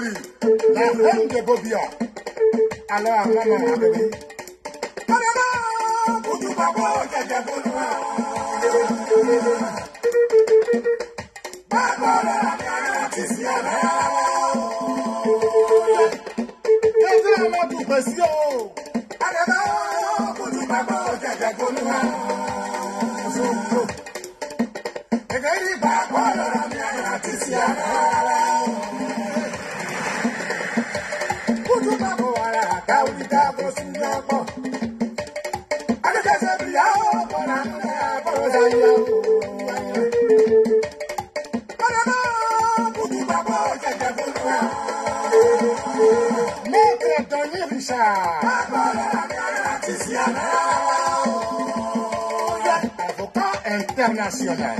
glory. Na hem de bobia. Ala ala na na bebe. Parada, kutu babo jaja bonwa. Babo la na tisiana. Ezra ma tu pasio. Parada, kutu babo jaja bonwa. internacional.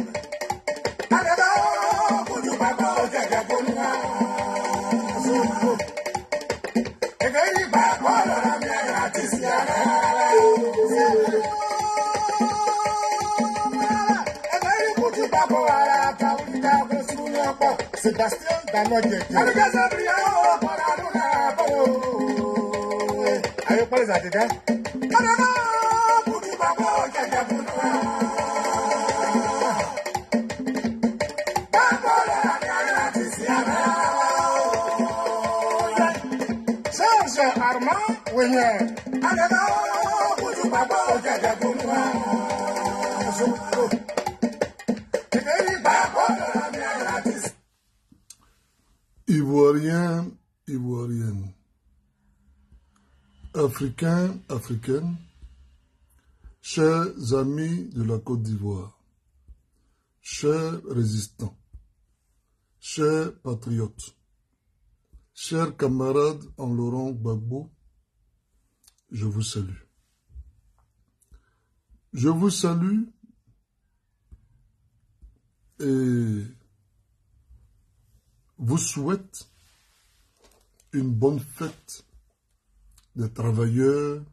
Sebastião da Noite. Aí eu falei, Zadida. Ayo pale za dida. Serge Armand Wenye. Ivoiriens, Ivoiriennes, Africains, Africaines, chers amis de la Côte d'Ivoire, chers résistants, chers patriotes, chers camarades en Laurent Gbagbo, je vous salue. Je vous salue et vous souhaite une bonne fête des travailleurs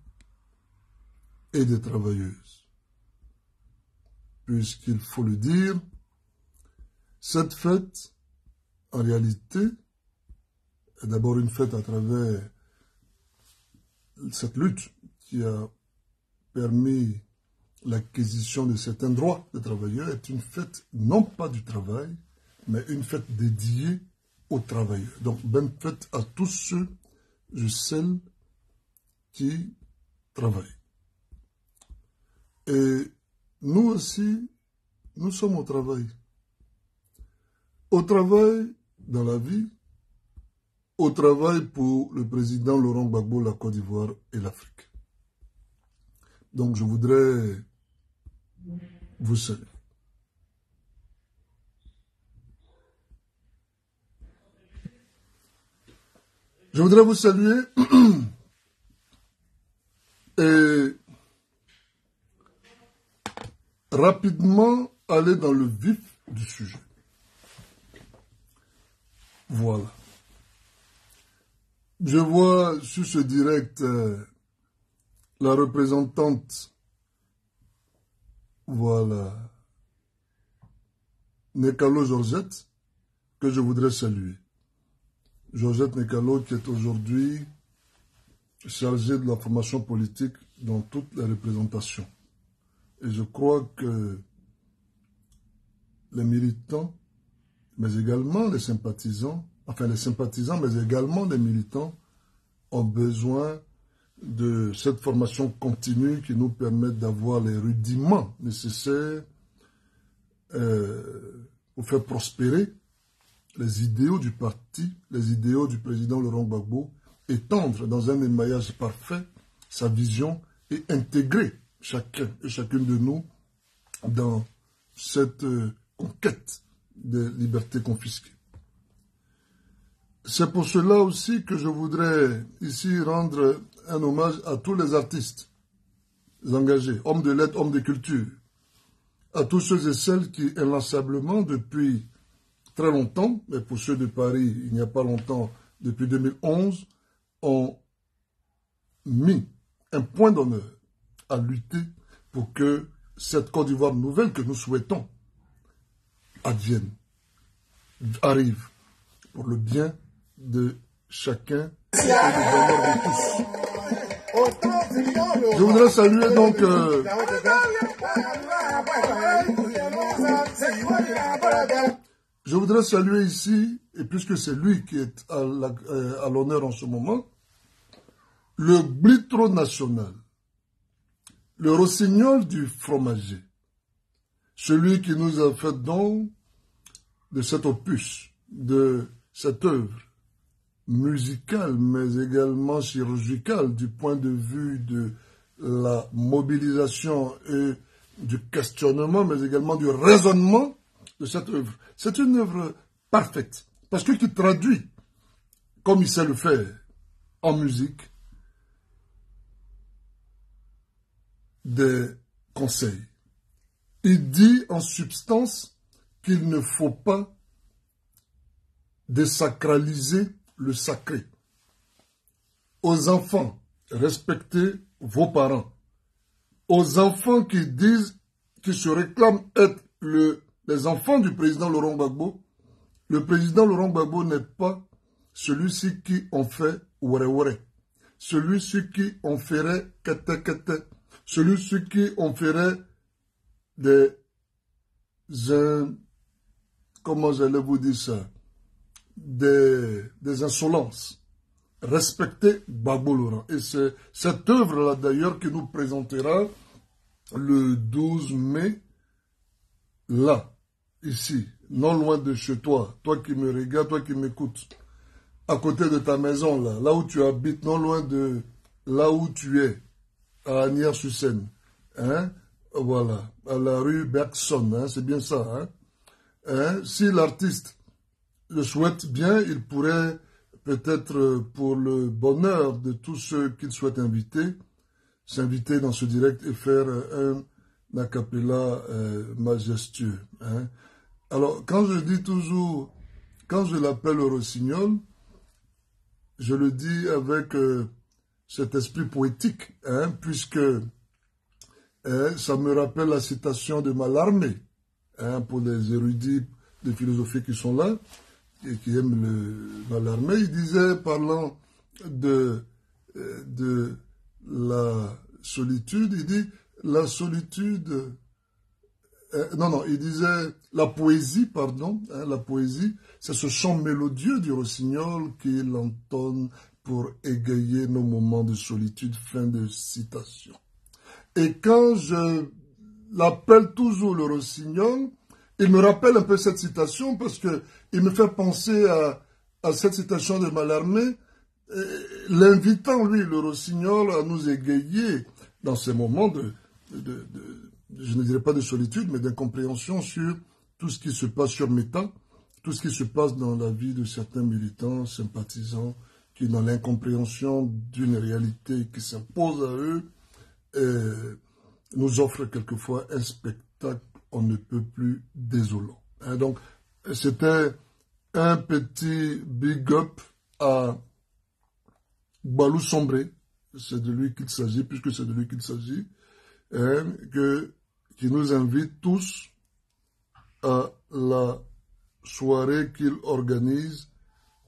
et des travailleuses. Puisqu'il faut le dire, cette fête, en réalité, est d'abord une fête à travers cette lutte qui a permis l'acquisition de certains droits des travailleurs, est une fête non pas du travail, mais une fête dédiée aux travailleurs. Donc, bonne fête à tous ceux et celles qui travaillent. Et nous aussi, nous sommes au travail. Au travail dans la vie, au travail pour le président Laurent Gbagbo, la Côte d'Ivoire et l'Afrique. Donc, je voudrais vous saluer. Je voudrais vous saluer et rapidement aller dans le vif du sujet. Voilà. Je vois sur ce direct euh, la représentante, voilà, Nekalo Georgette, que je voudrais saluer. Georgette Nekalo qui est aujourd'hui chargée de la formation politique dans toutes les représentations. Et je crois que les militants, mais également les sympathisants, enfin les sympathisants, mais également les militants, ont besoin de cette formation continue qui nous permet d'avoir les rudiments nécessaires euh, pour faire prospérer les idéaux du parti, les idéaux du président Laurent Gbagbo, étendre dans un émaillage parfait sa vision et intégrer chacun et chacune de nous dans cette euh, conquête des libertés confisquées. C'est pour cela aussi que je voudrais ici rendre un hommage à tous les artistes engagés, hommes de lettres, hommes de culture, à tous ceux et celles qui, inlassablement, depuis très longtemps, mais pour ceux de Paris, il n'y a pas longtemps, depuis 2011, ont mis un point d'honneur à lutter pour que cette Côte d'Ivoire nouvelle que nous souhaitons advienne, arrive pour le bien de chacun et le bonheur de tous. Je voudrais saluer donc euh, je voudrais saluer ici, et puisque c'est lui qui est à euh, l'honneur en ce moment, le blitro national, le rossignol du fromager, celui qui nous a fait don de cet opus, de cette œuvre musicale, mais également chirurgicale du point de vue de la mobilisation et du questionnement, mais également du raisonnement de cette œuvre. C'est une œuvre parfaite, parce que qui traduit, comme il sait le faire, en musique, des conseils. Il dit en substance qu'il ne faut pas désacraliser le sacré. Aux enfants, respectez vos parents. Aux enfants qui disent, qui se réclament être le, les enfants du président Laurent Gbagbo, le président Laurent Gbagbo n'est pas celui-ci qui en fait ouare celui-ci qui en ferait kete kete, celui-ci qui en ferait des, comment j'allais vous dire ça, des, insolences. Respectez Gbagbo Laurent. Et c'est cette œuvre-là d'ailleurs qui nous présentera le 12 mai, là, ici, non loin de chez toi, toi qui me regardes, toi qui m'écoutes, à côté de ta maison, là, là où tu habites, non loin de là où tu es, à Agnières-sur-Seine, hein, voilà, à la rue Bergson, hein, c'est bien ça, hein, hein, si l'artiste le souhaite bien, il pourrait peut-être pour le bonheur de tous ceux qu'il souhaite inviter, s'inviter dans ce direct et faire un acapella euh, majestueux. Hein. Alors, quand je dis toujours, quand je l'appelle rossignol, je le dis avec euh, cet esprit poétique, hein, puisque ça me rappelle la citation de Mallarmé, hein, pour les érudits de philosophie qui sont là, qui aiment le, Mallarmé, il disait, parlant de, euh, de la solitude, il dit la solitude. Euh, non, non, il disait la poésie, pardon, hein, la poésie, c'est ce chant mélodieux du rossignol qu'il entonne pour égayer nos moments de solitude. Fin de citation. Et quand je l'appelle toujours le rossignol, il me rappelle un peu cette citation parce que il me fait penser à, cette citation de Mallarmé, euh, l'invitant, lui, le rossignol, à nous égayer dans ces moments de, je ne dirais pas de solitude, mais d'incompréhension sur tout ce qui se passe sur Méta, tout ce qui se passe dans la vie de certains militants, sympathisants, qui, dans l'incompréhension d'une réalité qui s'impose à eux, euh, nous offrent quelquefois un spectacle on ne peut plus désolant. Hein, donc, c'était un petit big up à Balou Sombré, c'est de lui qu'il s'agit, puisque c'est de lui qu'il s'agit, hein, que, qui nous invite tous à la soirée qu'il organise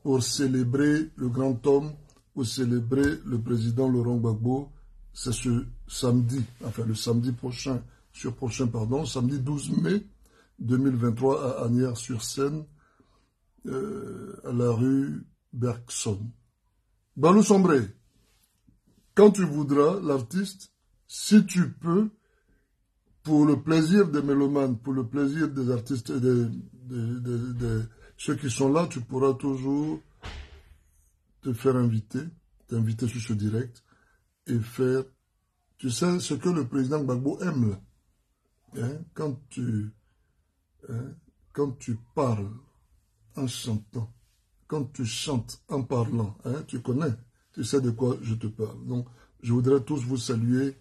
pour célébrer le grand homme, pour célébrer le président Laurent Gbagbo. C'est ce samedi, enfin le samedi prochain, sur prochain, pardon, samedi 12 mai 2023 à Agnières-sur-Seine, euh, à la rue Bergson. Balou Sombré, quand tu voudras, l'artiste, si tu peux, pour le plaisir des mélomanes, pour le plaisir des artistes et de, ceux qui sont là, tu pourras toujours te faire inviter, t'inviter sur ce direct et faire, tu sais, ce que le président Gbagbo aime. Hein, quand, tu, hein, quand tu parles en chantant, quand tu chantes en parlant, hein, tu connais, tu sais de quoi je te parle. Donc, je voudrais tous vous saluer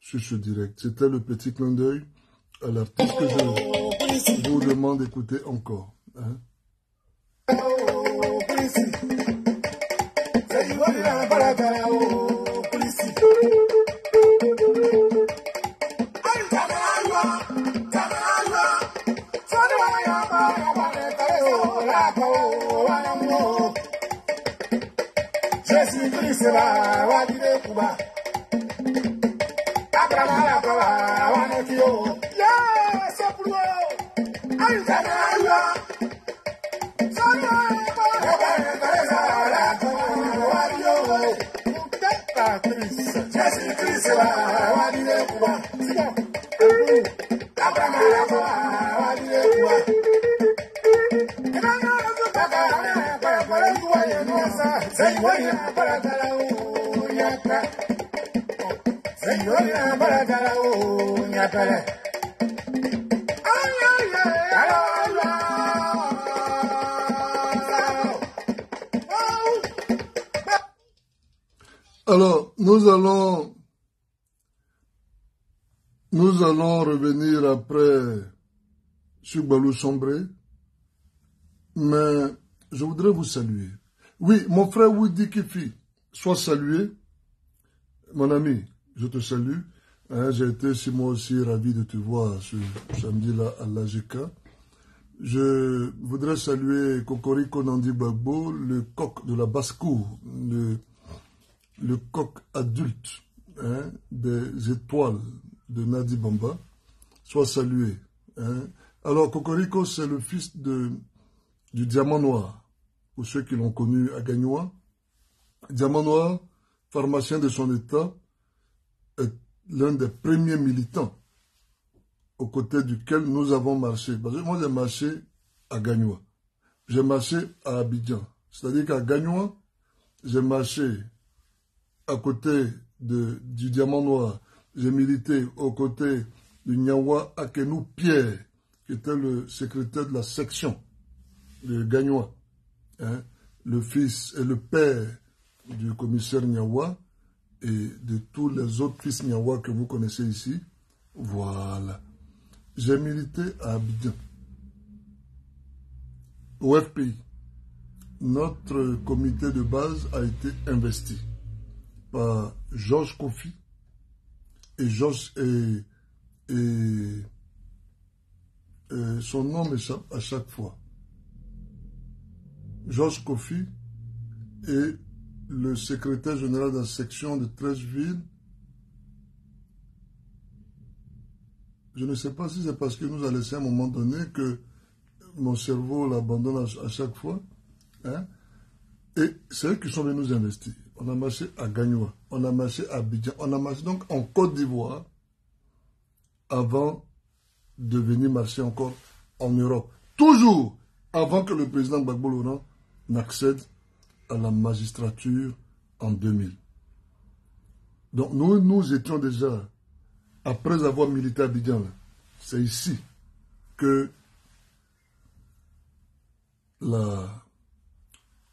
sur ce direct. C'était le petit clin d'œil à l'artiste que je vous demande d'écouter encore. Hein. Jeba wa dide kuba. Abrama la kaba wa ne ki yo. Ya sepuro. Alta na yo. Sana ba. Eba teresa la kuba wa yo. Kuta Chris. Jesse Chris wa wa dide kuba. Sigo. Alors, nous allons, nous allons revenir après sur Balou Sombré, mais je voudrais vous saluer. Oui, mon frère Woody Kifi, sois salué. Mon ami, je te salue. Hein, J'ai été, si moi aussi, ravi de te voir ce samedi-là à l'AGK. Je voudrais saluer Kokoriko Nandi Bagbo, le coq de la basse-cour, le, le coq adulte hein, des étoiles de Nadi Bamba. Sois salué. hein. Alors, Kokoriko, c'est le fils de, du diamant noir, pour ceux qui l'ont connu à Gagnois. Diamant noir, pharmacien de son état, est l'un des premiers militants aux côtés duquel nous avons marché. Parce que moi, j'ai marché à Gagnois. J'ai marché à Abidjan. C'est-à-dire qu'à Gagnois, j'ai marché à côté de, du Diamant Noir. J'ai milité aux côtés du Nyawa Akenou Pierre, qui était le secrétaire de la section de Gagnois. Hein, le fils et le père du commissaire Nyawa et de tous les autres fils Nyawa que vous connaissez ici. Voilà. J'ai milité à Abidjan, au FPI. Notre comité de base a été investi par Georges Kofi et Georges et, et, et son nom m'échappe à chaque fois. Georges Kofi et le secrétaire général de la section de Trècheville. Je ne sais pas si c'est parce qu'il nous a laissé à un moment donné que mon cerveau l'abandonne à chaque fois. hein. Et c'est eux qui sont venus nous investir. On a marché à Gagnoua, on a marché à Abidjan, on a marché donc en Côte d'Ivoire avant de venir marcher encore en Europe. Toujours avant que le président Gbagbo Laurent n'accède à la magistrature en 2000. Donc nous, nous étions déjà, après avoir milité à Abidjan, c'est ici que la,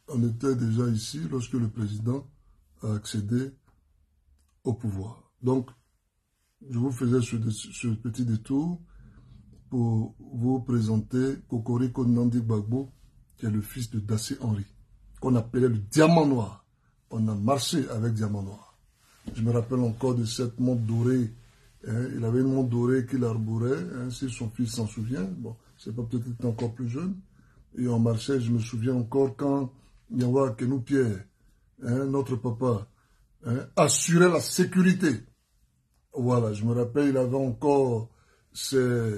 on était déjà ici lorsque le président a accédé au pouvoir. Donc, je vous faisais ce, ce petit détour pour vous présenter Kokoriko Nandi Bagbo, qui est le fils de Dassé Henry, qu'on appelait le diamant noir. On a marché avec diamant noir. Je me rappelle encore de cette montre dorée. hein. il avait une montre dorée qu'il arborait, hein, si son fils s'en souvient. Bon, c'est pas peut-être encore plus jeune. Et on marchait, je me souviens encore quand Nyawa Kenou Pierre, hein, notre papa, hein, assurait la sécurité. Voilà, je me rappelle, il avait encore ses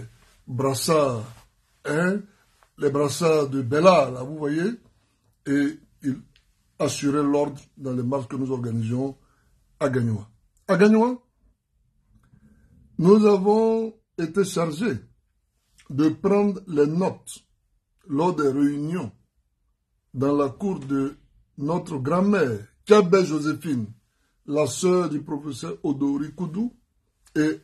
brassards, hein, les brassards de Bella, là, vous voyez, et il assurait l'ordre dans les marches que nous organisions à Gagnoua. À Gagnoua, nous avons été chargés de prendre les notes lors des réunions dans la cour de notre grand-mère, Kabé Joséphine, la sœur du professeur Odori Koudou. Et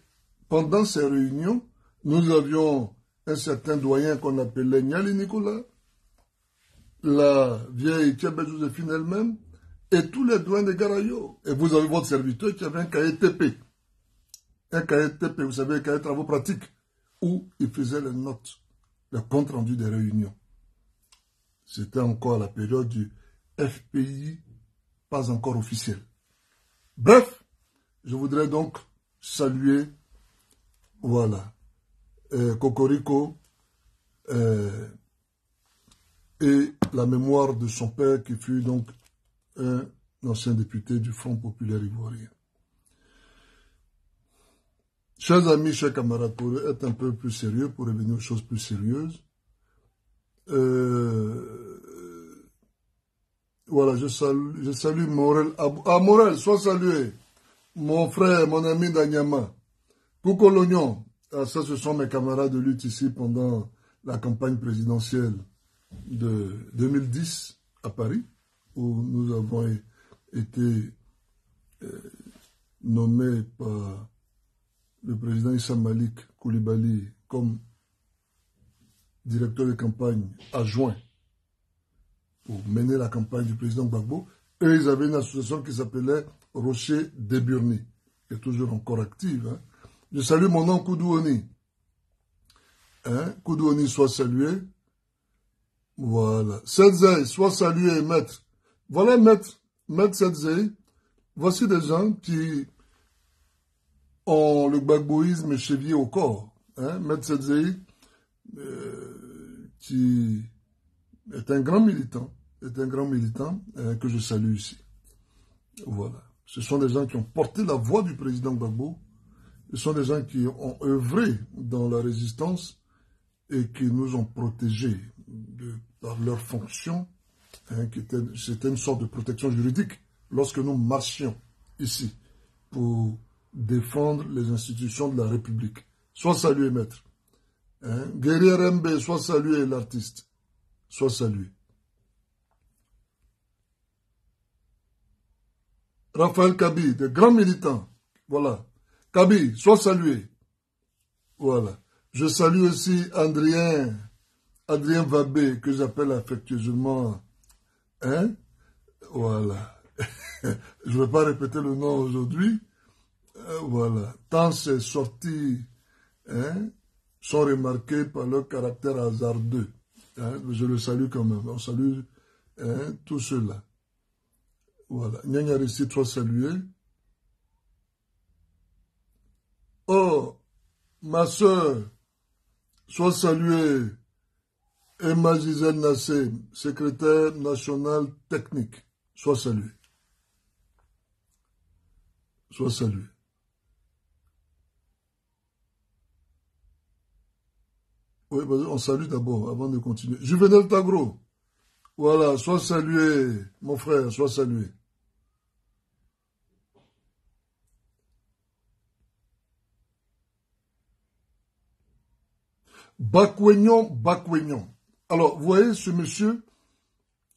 pendant ces réunions, nous avions un certain doyen qu'on appelait Niali Nicolas, la vieille Kabé Joséphine elle-même, et tous les doyens de Garayo. Et vous avez votre serviteur qui avait un cahier TP. Un cahier TP, vous savez, un cahier de travaux pratiques, où il faisait les notes, le compte rendu des réunions. C'était encore la période du FPI, pas encore officiel. Bref, je voudrais donc saluer, voilà, euh, Cocorico euh, et la mémoire de son père qui fut donc un ancien député du Front populaire ivoirien. Chers amis, chers camarades, pour être un peu plus sérieux, pour revenir aux choses plus sérieuses, euh, voilà, je salue, je salue Morel. Ah, Morel, sois salué. Mon frère, mon ami d'Anyama. Ah, ça, ce sont mes camarades de lutte ici pendant la campagne présidentielle de 2010 à Paris, où nous avons été euh, nommés par le président Issa Malik Koulibaly comme directeur de campagne adjoint pour mener la campagne du président Gbagbo. Et ils avaient une association qui s'appelait Rocher Deburni, qui est toujours encore active. Hein. Je salue mon nom Koudouoni. Hein? Koudouoni soit salué. Voilà. Sedzei, soit salué, maître. Voilà, maître, maître Sedzei. Voici des gens qui ont le gbagboïsme chevillé au corps. Hein? Maître Sedzei, euh, qui est un grand militant, est un grand militant euh, que je salue ici. Voilà. Ce sont des gens qui ont porté la voix du président Gbagbo. Ce sont des gens qui ont œuvré dans la résistance et qui nous ont protégés par leur fonction. Hein, C'était une sorte de protection juridique lorsque nous marchions ici pour défendre les institutions de la République. Sois salué, maître. Hein? Guerrier MB, sois salué, l'artiste. Sois salué. Raphaël Kabi, de grands militants. Voilà. Kabi, sois salué. Voilà. Je salue aussi Adrien, Adrien Vabé, que j'appelle affectueusement, hein? Voilà. Je ne vais pas répéter le nom aujourd'hui. Euh, voilà. Tant ces sorties, hein, sont remarquées par leur caractère hasardeux. Hein? Je le salue quand même. On salue hein, tous ceux-là. Voilà. Nyanya réussi soit salué. Oh, ma soeur, sois saluée. Emma Gisèle Nassé, secrétaire national technique, sois saluée. Sois saluée. Oui, on salue d'abord avant de continuer. Juvenel Tagro, voilà, sois salué, mon frère, sois salué. Bakwignon, Bakwignon. Alors, vous voyez, ce monsieur,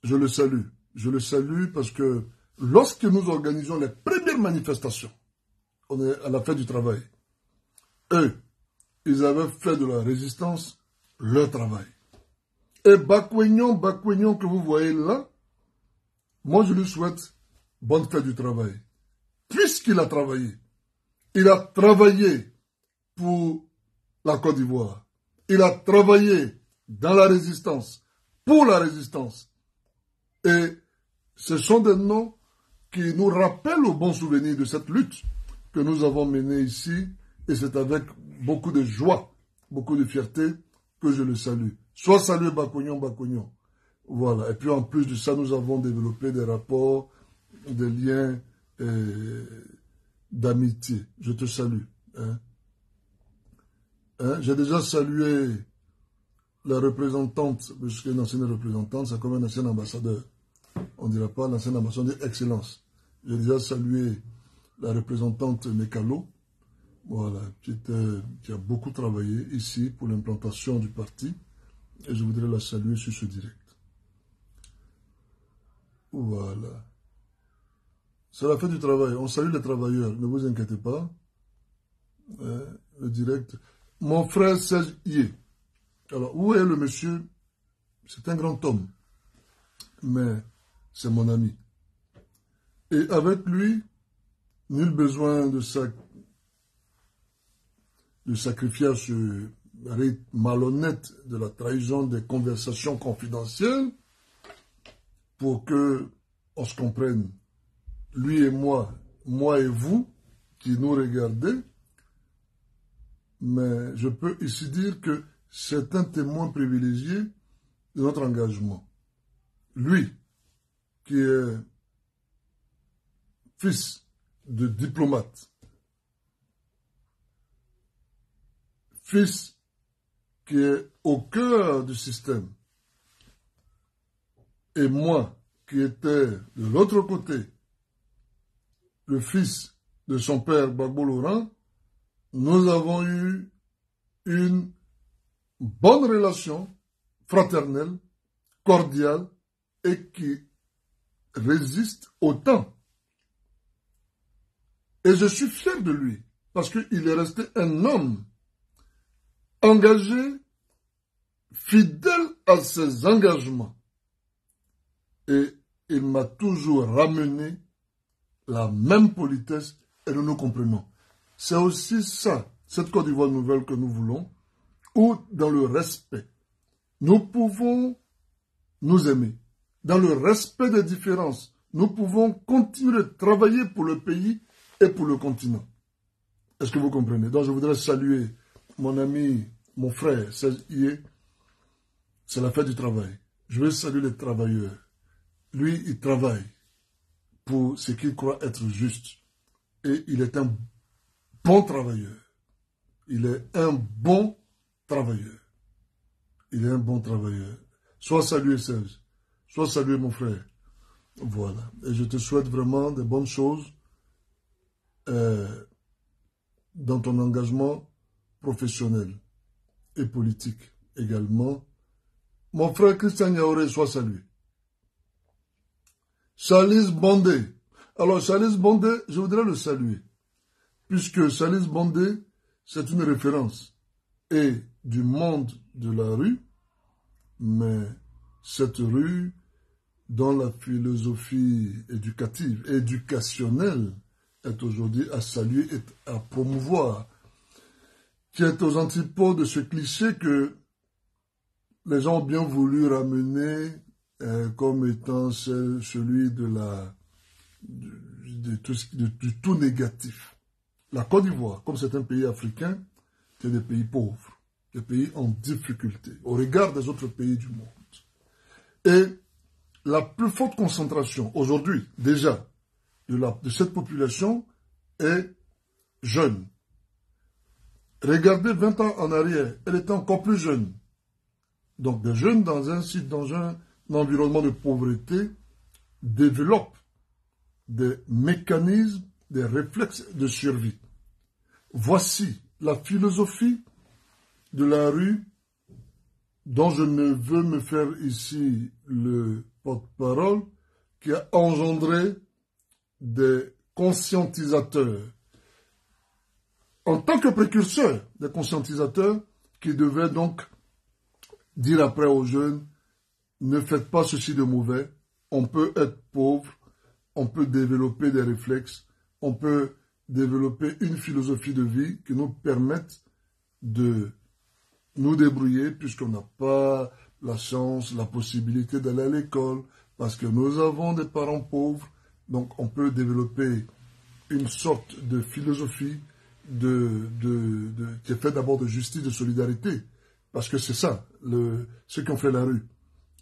je le salue. Je le salue parce que lorsque nous organisons les premières manifestations, on est à la fin du travail, eux, ils avaient fait de la résistance leur travail. Et Bakwignon, Bakwignon que vous voyez là, moi je lui souhaite bonne fête du travail. Puisqu'il a travaillé, il a travaillé pour la Côte d'Ivoire. Il a travaillé dans la résistance, pour la résistance. Et ce sont des noms qui nous rappellent au bon souvenir de cette lutte que nous avons menée ici. Et c'est avec beaucoup de joie, beaucoup de fierté que je le salue. Sois salué Bakognon, Bakognon. Voilà. Et puis en plus de ça, nous avons développé des rapports, des liens d'amitié. Je te salue. Hein. Hein? J'ai déjà salué la représentante, je suis une ancienne représentante, c'est comme un ancien ambassadeur. On ne dira pas l'ancien ambassadeur, excellence. J'ai déjà salué la représentante Nekalo, voilà, qui, qui a beaucoup travaillé ici pour l'implantation du parti, et je voudrais la saluer sur ce direct. Voilà. C'est la fin du travail. On salue les travailleurs, ne vous inquiétez pas. Hein, le direct. Mon frère Serge Yé. Alors, où est le monsieur? C'est un grand homme, mais c'est mon ami. Et avec lui, nul besoin de, de sacrifier ce rythme malhonnête de la trahison des conversations confidentielles pour que on se comprenne. Lui et moi, moi et vous, qui nous regardez, mais je peux ici dire que c'est un témoin privilégié de notre engagement. Lui, qui est fils de diplomate, fils qui est au cœur du système, et moi qui étais de l'autre côté, le fils de son père Babou Laurent, nous avons eu une bonne relation fraternelle, cordiale et qui résiste au temps. Et je suis fier de lui parce qu'il est resté un homme engagé, fidèle à ses engagements. Et il m'a toujours ramené la même politesse et nous nous comprenons. C'est aussi ça, cette Côte d'Ivoire nouvelle que nous voulons, où dans le respect, nous pouvons nous aimer. Dans le respect des différences, nous pouvons continuer de travailler pour le pays et pour le continent. Est-ce que vous comprenez? Donc je voudrais saluer mon ami, mon frère, c'est la fête du travail. Je veux saluer les travailleurs. Lui, il travaille pour ce qu'il croit être juste. Et il est un bon travailleur. Il est un bon travailleur. Il est un bon travailleur. Sois salué, Serge. Sois salué, mon frère. Voilà. Et je te souhaite vraiment de bonnes choses euh, dans ton engagement professionnel et politique également. Mon frère Christian Yaoré, sois salué. Charles Bondé. Alors, Charles Bondé, je voudrais le saluer, puisque Charles Bondé, c'est une référence, et du monde de la rue, mais cette rue, dans la philosophie éducative, éducationnelle, est aujourd'hui à saluer et à promouvoir, qui est aux antipodes de ce cliché que les gens ont bien voulu ramener euh, comme étant celui de la, de, tout négatif. La Côte d'Ivoire, comme c'est un pays africain, c'est des pays pauvres, des pays en difficulté, au regard des autres pays du monde. Et la plus forte concentration aujourd'hui, déjà, de, cette population est jeune. Regardez 20 ans en arrière, elle était encore plus jeune. Donc des jeunes dans un site, dans un environnement de pauvreté développe des mécanismes, des réflexes de survie. Voici la philosophie de la rue dont je ne veux me faire ici le porte-parole, qui a engendré des conscientisateurs. En tant que précurseur des conscientisateurs qui devaient donc dire après aux jeunes, ne faites pas ceci de mauvais. On peut être pauvre, on peut développer des réflexes, on peut développer une philosophie de vie qui nous permette de nous débrouiller puisqu'on n'a pas la chance, la possibilité d'aller à l'école, parce que nous avons des parents pauvres, donc on peut développer une sorte de philosophie de, qui est faite d'abord de justice, de solidarité, parce que c'est ça, le, ce qui ont fait la rue.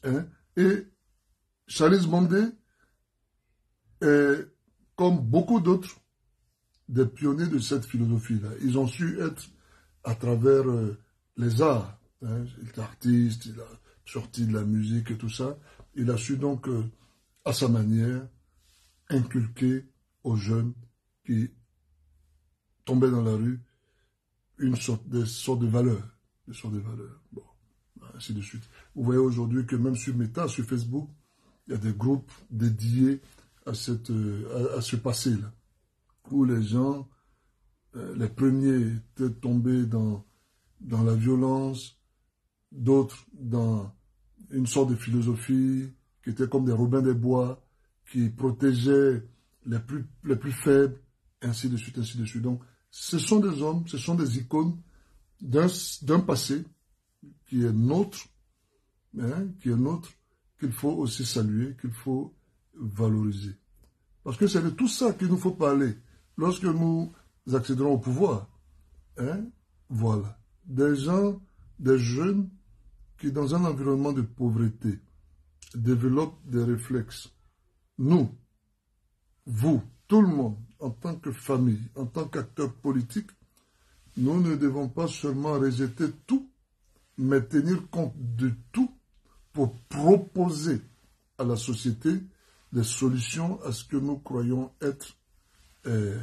Hein? Et Charles Bondé est, comme beaucoup d'autres, des pionniers de cette philosophie-là. Ils ont su être, à travers euh, les arts, hein, il est artiste, il a sorti de la musique et tout ça, il a su donc, euh, à sa manière, inculquer aux jeunes qui tombaient dans la rue une sorte, de sorte de valeur, des sortes de valeurs. Bon, ainsi de suite. Vous voyez aujourd'hui que même sur Meta, sur Facebook, il y a des groupes dédiés à, cette, euh, à, ce passé-là, où les gens, euh, les premiers étaient tombés dans, dans la violence, d'autres dans une sorte de philosophie qui était comme des Robins des Bois, qui protégeaient les plus, les plus faibles, ainsi de suite, ainsi de suite. Donc, ce sont des hommes, ce sont des icônes d'un passé qui est nôtre, hein, qui est qu'il faut aussi saluer, qu'il faut valoriser. Parce que c'est de tout ça qu'il nous faut parler lorsque nous accéderons au pouvoir. Hein. Voilà. Des gens, des jeunes qui, dans un environnement de pauvreté, développent des réflexes. Nous, vous, tout le monde, en tant que famille, en tant qu'acteur politique, nous ne devons pas seulement rejeter tout, mais tenir compte de tout pour proposer à la société des solutions à ce que nous croyons être euh,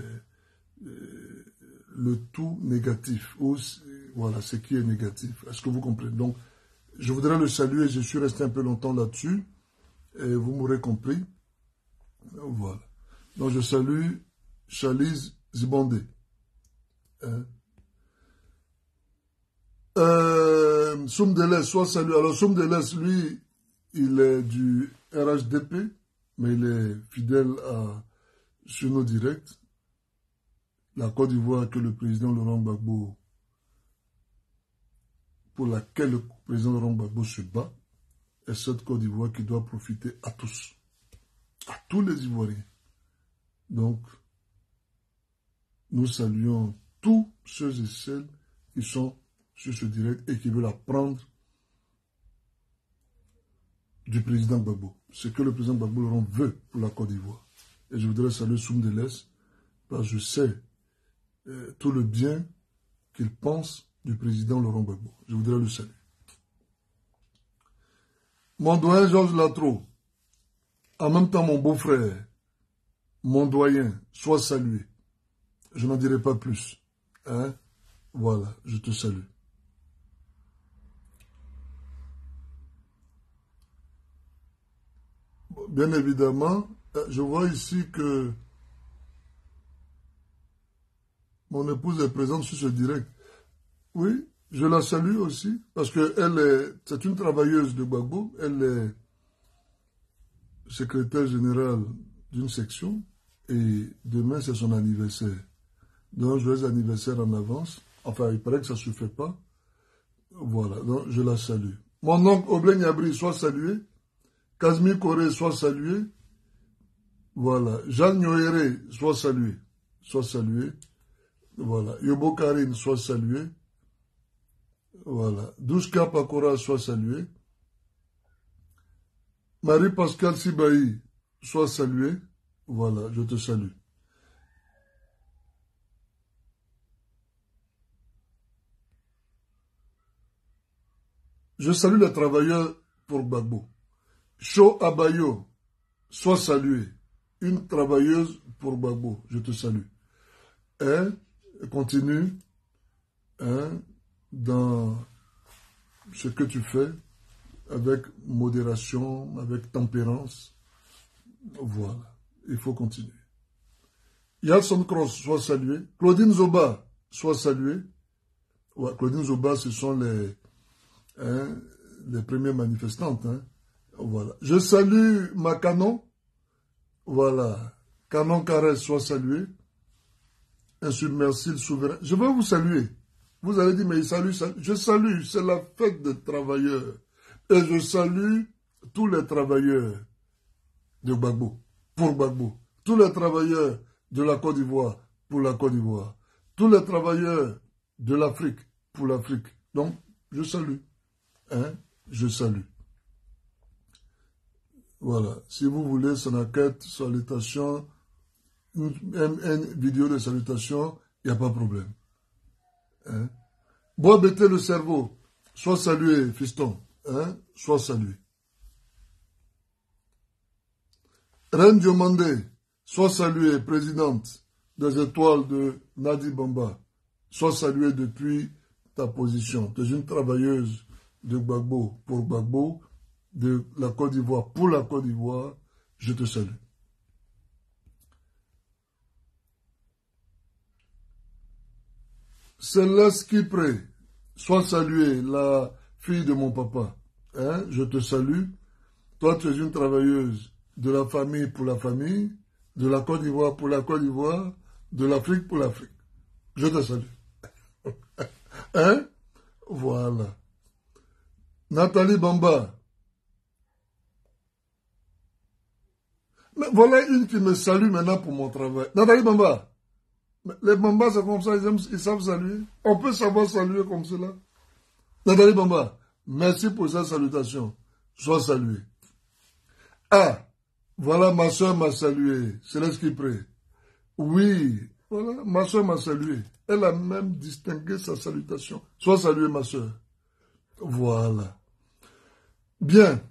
le tout négatif, ou voilà, ce qui est négatif. Est-ce que vous comprenez? Donc, je voudrais le saluer, je suis resté un peu longtemps là-dessus, et vous m'aurez compris. Voilà. Donc, je salue Chalice Zibandé. Hein? Euh, soit salut. Alors, Soumdeles, lui, il est du RHDP, mais il est fidèle à sur nos directs. La Côte d'Ivoire que le président Laurent Gbagbo, pour laquelle le président Laurent Gbagbo se bat, est cette Côte d'Ivoire qui doit profiter à tous, à tous les Ivoiriens. Donc, nous saluons tous ceux et celles qui sont sur ce direct et qui veulent apprendre du président Gbagbo. Ce que le président Gbagbo Laurent veut pour la Côte d'Ivoire. Et je voudrais saluer Soumdeles, parce que je sais euh, tout le bien qu'il pense du président Laurent Gbagbo. Je voudrais le saluer. Mon doyen Georges Latro, en même temps mon beau-frère, mon doyen, soit salué. Je n'en dirai pas plus. Hein? Voilà, je te salue. Bien évidemment, je vois ici que mon épouse est présente sur ce direct. Oui, je la salue aussi, parce qu'elle est, c'est une travailleuse de Gbagbo, elle est secrétaire générale d'une section, et demain c'est son anniversaire. Donc, joyeux anniversaire en avance. Enfin, il paraît que ça ne se fait pas. Voilà, donc je la salue. Mon oncle Obleng Abri soit salué. Kazmi Kore soit salué. Voilà. Jean Noéré soit salué. Soit salué. Voilà. Yobo Karine soit salué. Voilà. Douska Pakora soit salué. Marie-Pascale Sibaï soit saluée. Voilà, je te salue. Je salue les travailleurs pour Babo. Cho Abayo, sois salué. Une travailleuse pour Babo, je te salue. Et continue hein, dans ce que tu fais avec modération, avec tempérance. Voilà, il faut continuer. Yalson Cross, sois salué. Claudine Zoba, sois salué. Claudine Zoba, ce sont les, hein, les premières manifestantes. Hein. Voilà. Je salue ma canon. Voilà. Canon Carré soit salué. Insubmersible souverain. Je veux vous saluer. Vous avez dit, mais il salue, Je salue, c'est la fête des travailleurs. Et je salue tous les travailleurs de Gbagbo, pour Gbagbo. Tous les travailleurs de la Côte d'Ivoire, pour la Côte d'Ivoire. Tous les travailleurs de l'Afrique, pour l'Afrique. Donc, je salue. Hein? Je salue. Voilà. Si vous voulez quête, salutation, une, une, vidéo de salutation, il n'y a pas de problème. Hein? Bois bêter le cerveau. Sois salué, fiston. Hein? Sois salué. Reine Diomandé, sois saluée, présidente des étoiles de Nadi Bamba. Sois saluée depuis ta position. Tu es une travailleuse de Gbagbo pour Gbagbo de la Côte d'Ivoire pour la Côte d'Ivoire, je te salue. Céleste Kipré, sois saluée, la fille de mon papa. Hein, je te salue. Toi, tu es une travailleuse de la famille pour la famille, de la Côte d'Ivoire pour la Côte d'Ivoire, de l'Afrique pour l'Afrique. Je te salue. hein? Voilà. Nathalie Bamba, Mais voilà une qui me salue maintenant pour mon travail. Nathalie Bamba. Les Bamba, c'est comme ça, ils, savent saluer. On peut savoir saluer comme cela. Nathalie Bamba, merci pour cette salutation. Sois salué. Ah, voilà ma soeur m'a salué. Ce qui. Oui, Voilà, ma soeur m'a salué. Elle a même distingué sa salutation. Sois saluée, ma soeur. Voilà. Bien.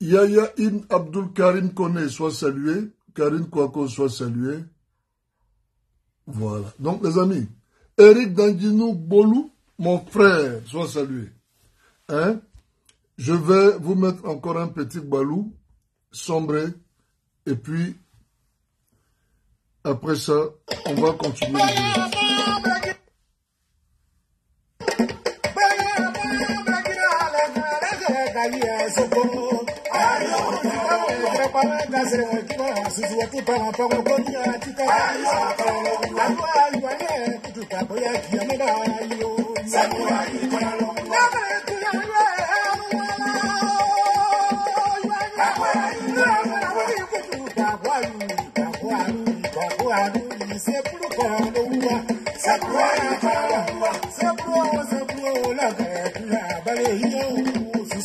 Yaya Ibn Abdul Karim Kone soit salué. Karim Kwako soit salué. Voilà. Donc, les amis, Eric Danginou Bolou, mon frère, soit salué. Hein? Je vais vous mettre encore un petit balou, sombré, et puis, après ça, on va continuer. se wakiwa sisi watupawapamo konia tikaaiwaye kitukapoya kiamedayo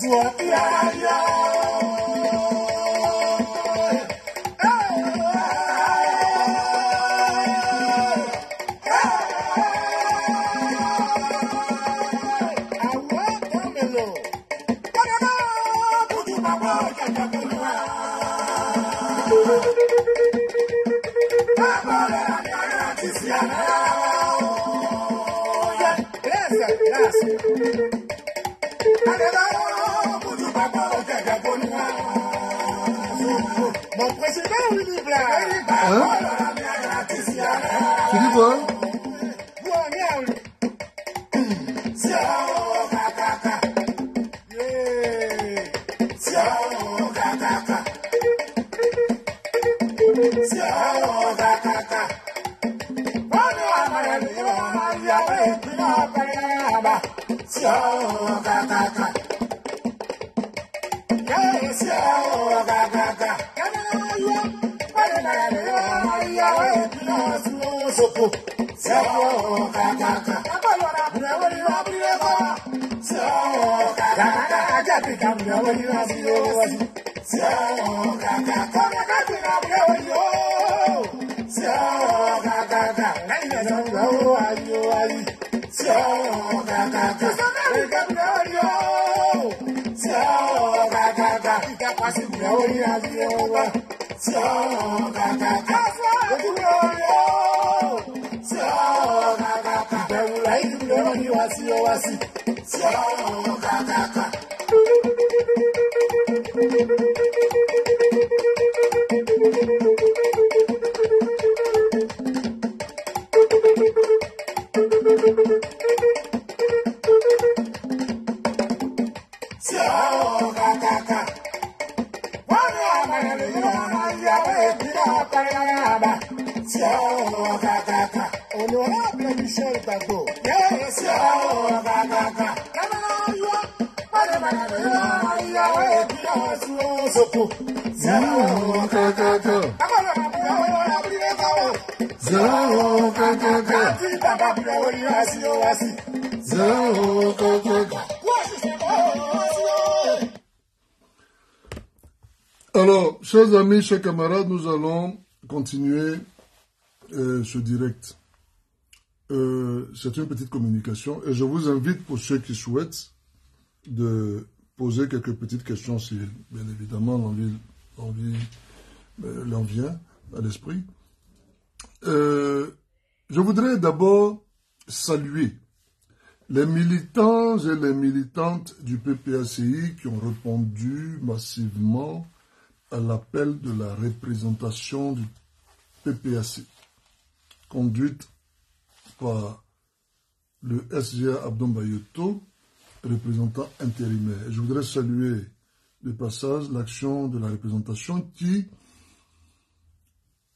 Yeah, yeah. yọ gàgàgà. Káyọ̀sí ọ̀ gàgàgà. Káyọ̀ pẹ̀lẹ́pẹ̀lẹ́ ìyàwó ìpínlẹ̀ Ọ̀ṣun Òṣogbo. Sí ọ̀ gàgàgà. Abọ́lọ́ra bùrẹ̀ wọlé wá bílẹ̀ kọ́. Sí ọ̀ gàgàgà. Ajá bìkà bùrẹ̀ wọlé wá bílẹ̀ wọ́sí. Sí ọ̀ gàgàgà. Kọ́ni ká bìrẹ̀. Ìyá orí ayé wa tí ó kàkàkà. Ojúmọ́ orí ó tí ó kàkàkà. Bẹ̀rù láì dúró ní wá sí ó wá sí tí ó kàkàkà. Chers amis, chers camarades, nous allons continuer euh, ce direct. Euh, c'est une petite communication et je vous invite pour ceux qui souhaitent de poser quelques petites questions si bien évidemment l'envie, euh, l'en vient à l'esprit. je voudrais d'abord saluer les militants et les militantes du PPACI qui ont répondu massivement à l'appel de la représentation du PPAC, conduite par le SGA Abdon représentant intérimaire. Je voudrais saluer de passage l'action de la représentation qui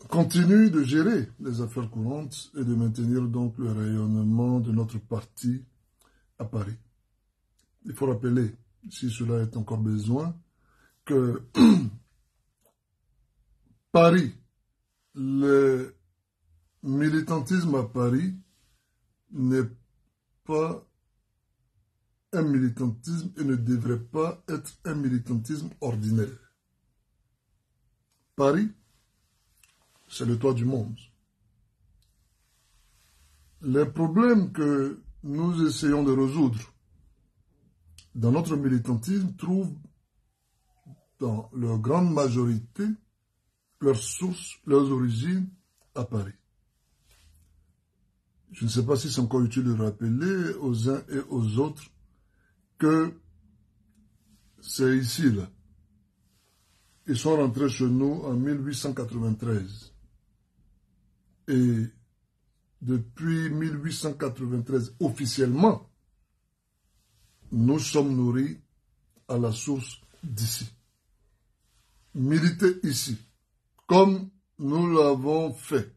continue de gérer les affaires courantes et de maintenir donc le rayonnement de notre parti à Paris. Il faut rappeler, si cela est encore besoin, que Paris, le militantisme à Paris n'est pas un militantisme et ne devrait pas être un militantisme ordinaire. Paris, c'est le toit du monde. les problèmes que nous essayons de résoudre dans notre militantisme trouvent dans leur grande majorité leurs sources, leurs origines à Paris. Je ne sais pas si c'est encore utile de rappeler aux uns et aux autres que c'est ici, là. Ils sont rentrés chez nous en 1893. Et depuis 1893, officiellement, nous sommes nourris à la source d'ici. Militer ici, comme nous l'avons fait.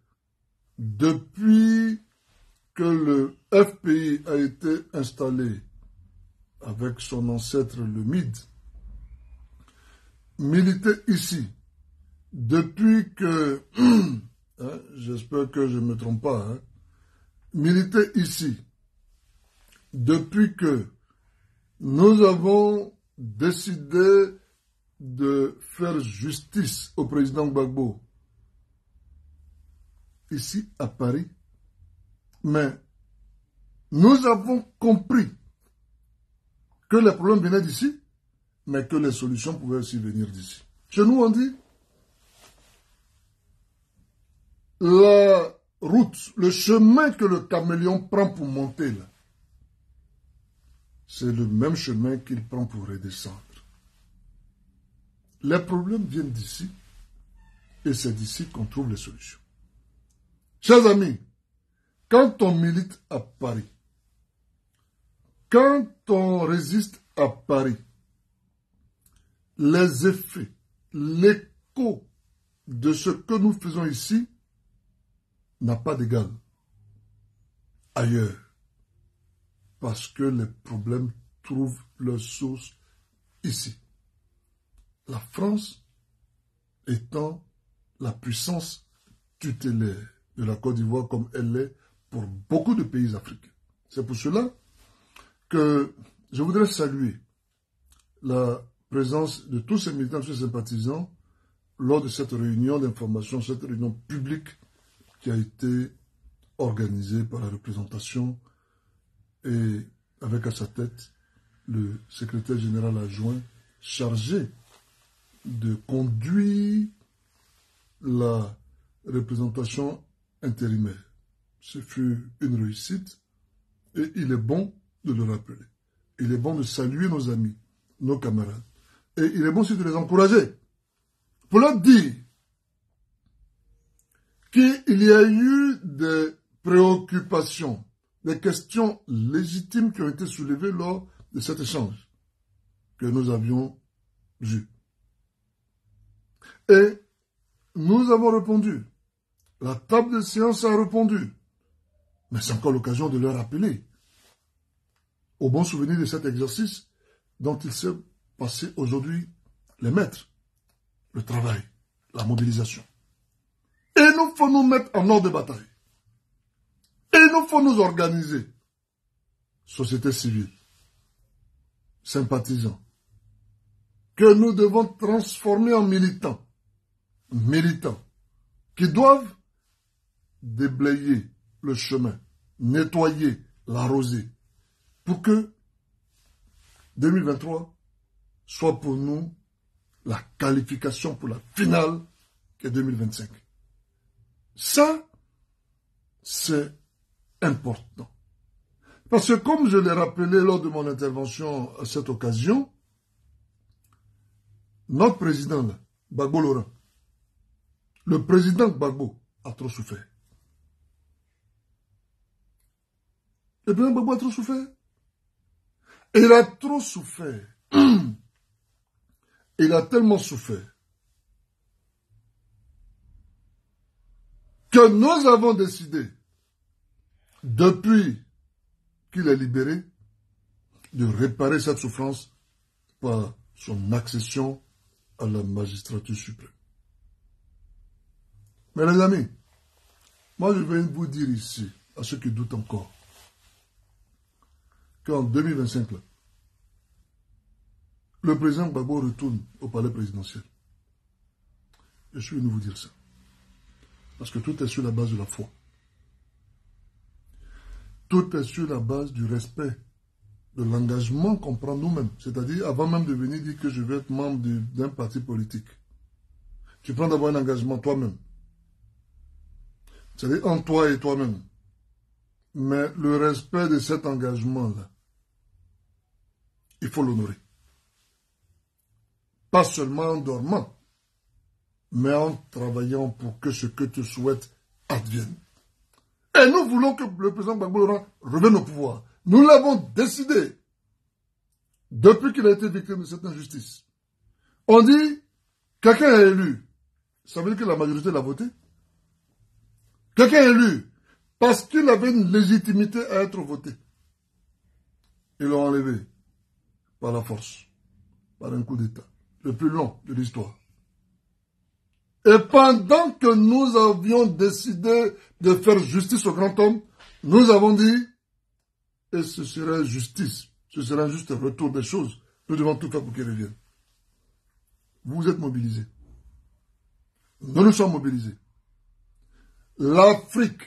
Depuis que le FPI a été installé avec son ancêtre le MID, militer ici, depuis que, hein, j'espère que je ne me trompe pas, hein, militer ici, depuis que nous avons décidé de faire justice au président Gbagbo ici à Paris, mais nous avons compris que les problèmes venaient d'ici, mais que les solutions pouvaient aussi venir d'ici. Chez nous, on dit, la route, le chemin que le caméléon prend pour monter là, c'est le même chemin qu'il prend pour redescendre. Les problèmes viennent d'ici et c'est d'ici qu'on trouve les solutions. Chers amis, quand on milite à Paris, quand on résiste à Paris, les effets, l'écho de ce que nous faisons ici n'a pas d'égal ailleurs. Parce que les problèmes trouvent leur source ici. La France étant la puissance tutélaire de la Côte d'Ivoire comme elle l'est pour beaucoup de pays africains. C'est pour cela que je voudrais saluer la présence de tous ces militants, tous ces sympathisants lors de cette réunion d'information, cette réunion publique qui a été organisée par la représentation et avec à sa tête le secrétaire général adjoint chargé de conduire la représentation intérimaire. Ce fut une réussite et il est bon de le rappeler. Il est bon de saluer nos amis, nos camarades. Et il est bon aussi de les encourager. Pour leur dire qu'il y a eu des préoccupations, des questions légitimes qui ont été soulevées lors de cet échange que nous avions vu. Et nous avons répondu. La table de séance a répondu. Mais c'est encore l'occasion de leur rappeler, au bon souvenir de cet exercice dont il s'est passé aujourd'hui les maîtres, le travail, la mobilisation. Et nous faut nous mettre en ordre de bataille. Et nous faut nous organiser. Société civile, sympathisants, que nous devons transformer en militants, militants, qui doivent déblayer le chemin, nettoyer la rosée, pour que 2023 soit pour nous la qualification pour la finale qui est 2025. Ça, c'est important. Parce que comme je l'ai rappelé lors de mon intervention à cette occasion, notre président, Bagbo le président Bagbo a trop souffert. Le président Bagbo a trop souffert. Il a trop souffert. Il a tellement souffert que nous avons décidé, depuis qu'il est libéré, de réparer cette souffrance par son accession à la magistrature suprême. Mais les amis, moi je vais vous dire ici, à ceux qui doutent encore, qu'en 2025, le président Gbagbo retourne au palais présidentiel. Je suis venu vous dire ça. Parce que tout est sur la base de la foi. Tout est sur la base du respect, de l'engagement qu'on prend nous-mêmes. C'est-à-dire, avant même de venir dire que je veux être membre d'un parti politique, tu prends d'abord un engagement toi-même. C'est-à-dire en toi et toi-même. Mais le respect de cet engagement-là, il faut l'honorer. Pas seulement en dormant, mais en travaillant pour que ce que tu souhaites advienne. Et nous voulons que le président Gbagbo revienne au pouvoir. Nous l'avons décidé depuis qu'il a été victime de cette injustice. On dit, quelqu'un est élu. Ça veut dire que la majorité l'a voté. Quelqu'un est élu parce qu'il avait une légitimité à être voté. Ils l'ont enlevé par la force, par un coup d'État, le plus long de l'histoire. Et pendant que nous avions décidé de faire justice au grand homme, nous avons dit, et ce serait justice, ce serait juste retour des choses, nous devons tout faire pour qu'il revienne. Vous êtes mobilisés. Nous nous sommes mobilisés. L'Afrique,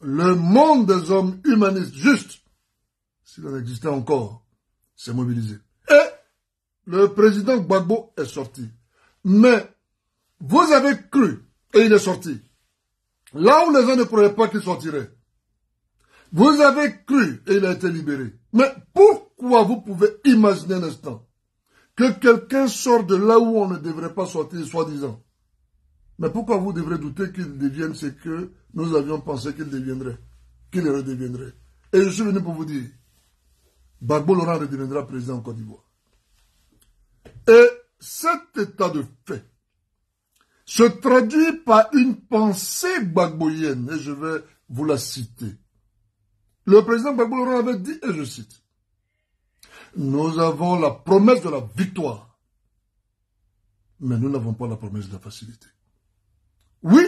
le monde des hommes humanistes, juste, s'il en existait encore, s'est mobilisé. Et le président Gbagbo est sorti. Mais vous avez cru, et il est sorti. Là où les gens ne croyaient pas qu'il sortirait. Vous avez cru, et il a été libéré. Mais pourquoi vous pouvez imaginer un instant que quelqu'un sort de là où on ne devrait pas sortir, soi-disant? Mais pourquoi vous devrez douter qu'il devienne ce que nous avions pensé qu'il deviendrait, qu'il redeviendrait? Et je suis venu pour vous dire, Bagbo Laurent redeviendra président en Côte d'Ivoire. Et cet état de fait se traduit par une pensée bagboyenne, et je vais vous la citer. Le président Gbagbo avait dit, et je cite, Nous avons la promesse de la victoire, mais nous n'avons pas la promesse de la facilité. Oui,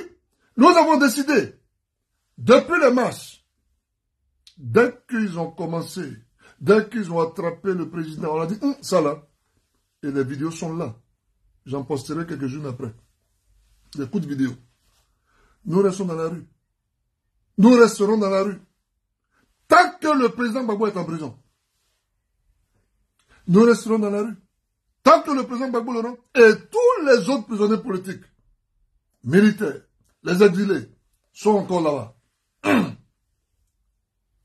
nous avons décidé, depuis les marches, dès qu'ils ont commencé, dès qu'ils ont attrapé le président, on a dit, hum, ça là, et les vidéos sont là. J'en posterai quelques jours après des coups de vidéo. Nous restons dans la rue. Nous resterons dans la rue. Tant que le président Gbagbo est en prison. Nous resterons dans la rue. Tant que le président Gbagbo Laurent et tous les autres prisonniers politiques, militaires, les exilés, sont encore là-bas.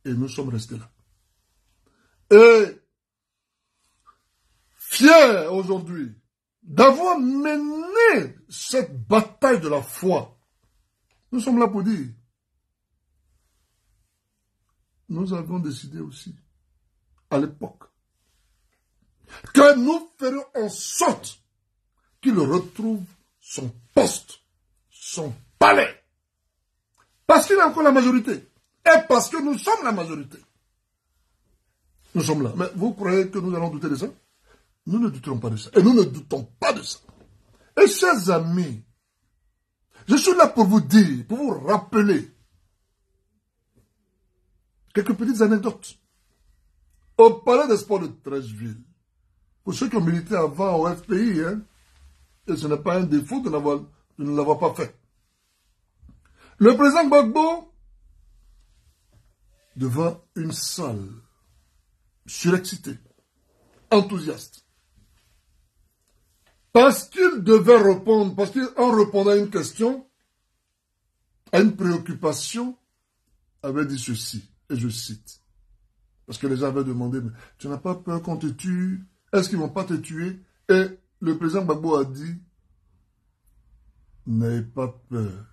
Et nous sommes restés là. Et fiers aujourd'hui d'avoir mené cette bataille de la foi. Nous sommes là pour dire, nous avons décidé aussi, à l'époque, que nous ferions en sorte qu'il retrouve son poste, son palais. Parce qu'il a encore la majorité. Et parce que nous sommes la majorité. Nous sommes là. Mais vous croyez que nous allons douter de ça? Nous ne douterons pas de ça. Et nous ne doutons pas de ça. Et chers amis, je suis là pour vous dire, pour vous rappeler quelques petites anecdotes. Au palais des sports de Trècheville, pour ceux qui ont milité avant au FPI, hein, et ce n'est pas un défaut de, de ne l'avoir pas fait. Le président Gbagbo, devant une salle surexcitée, enthousiaste, parce qu'il devait répondre, parce qu'en répondant à une question, à une préoccupation, avait dit ceci, et je cite. Parce que les gens avaient demandé, mais tu n'as pas peur qu'on te tue? Est-ce qu'ils ne vont pas te tuer? Et le président Gbagbo a dit, n'ayez pas peur.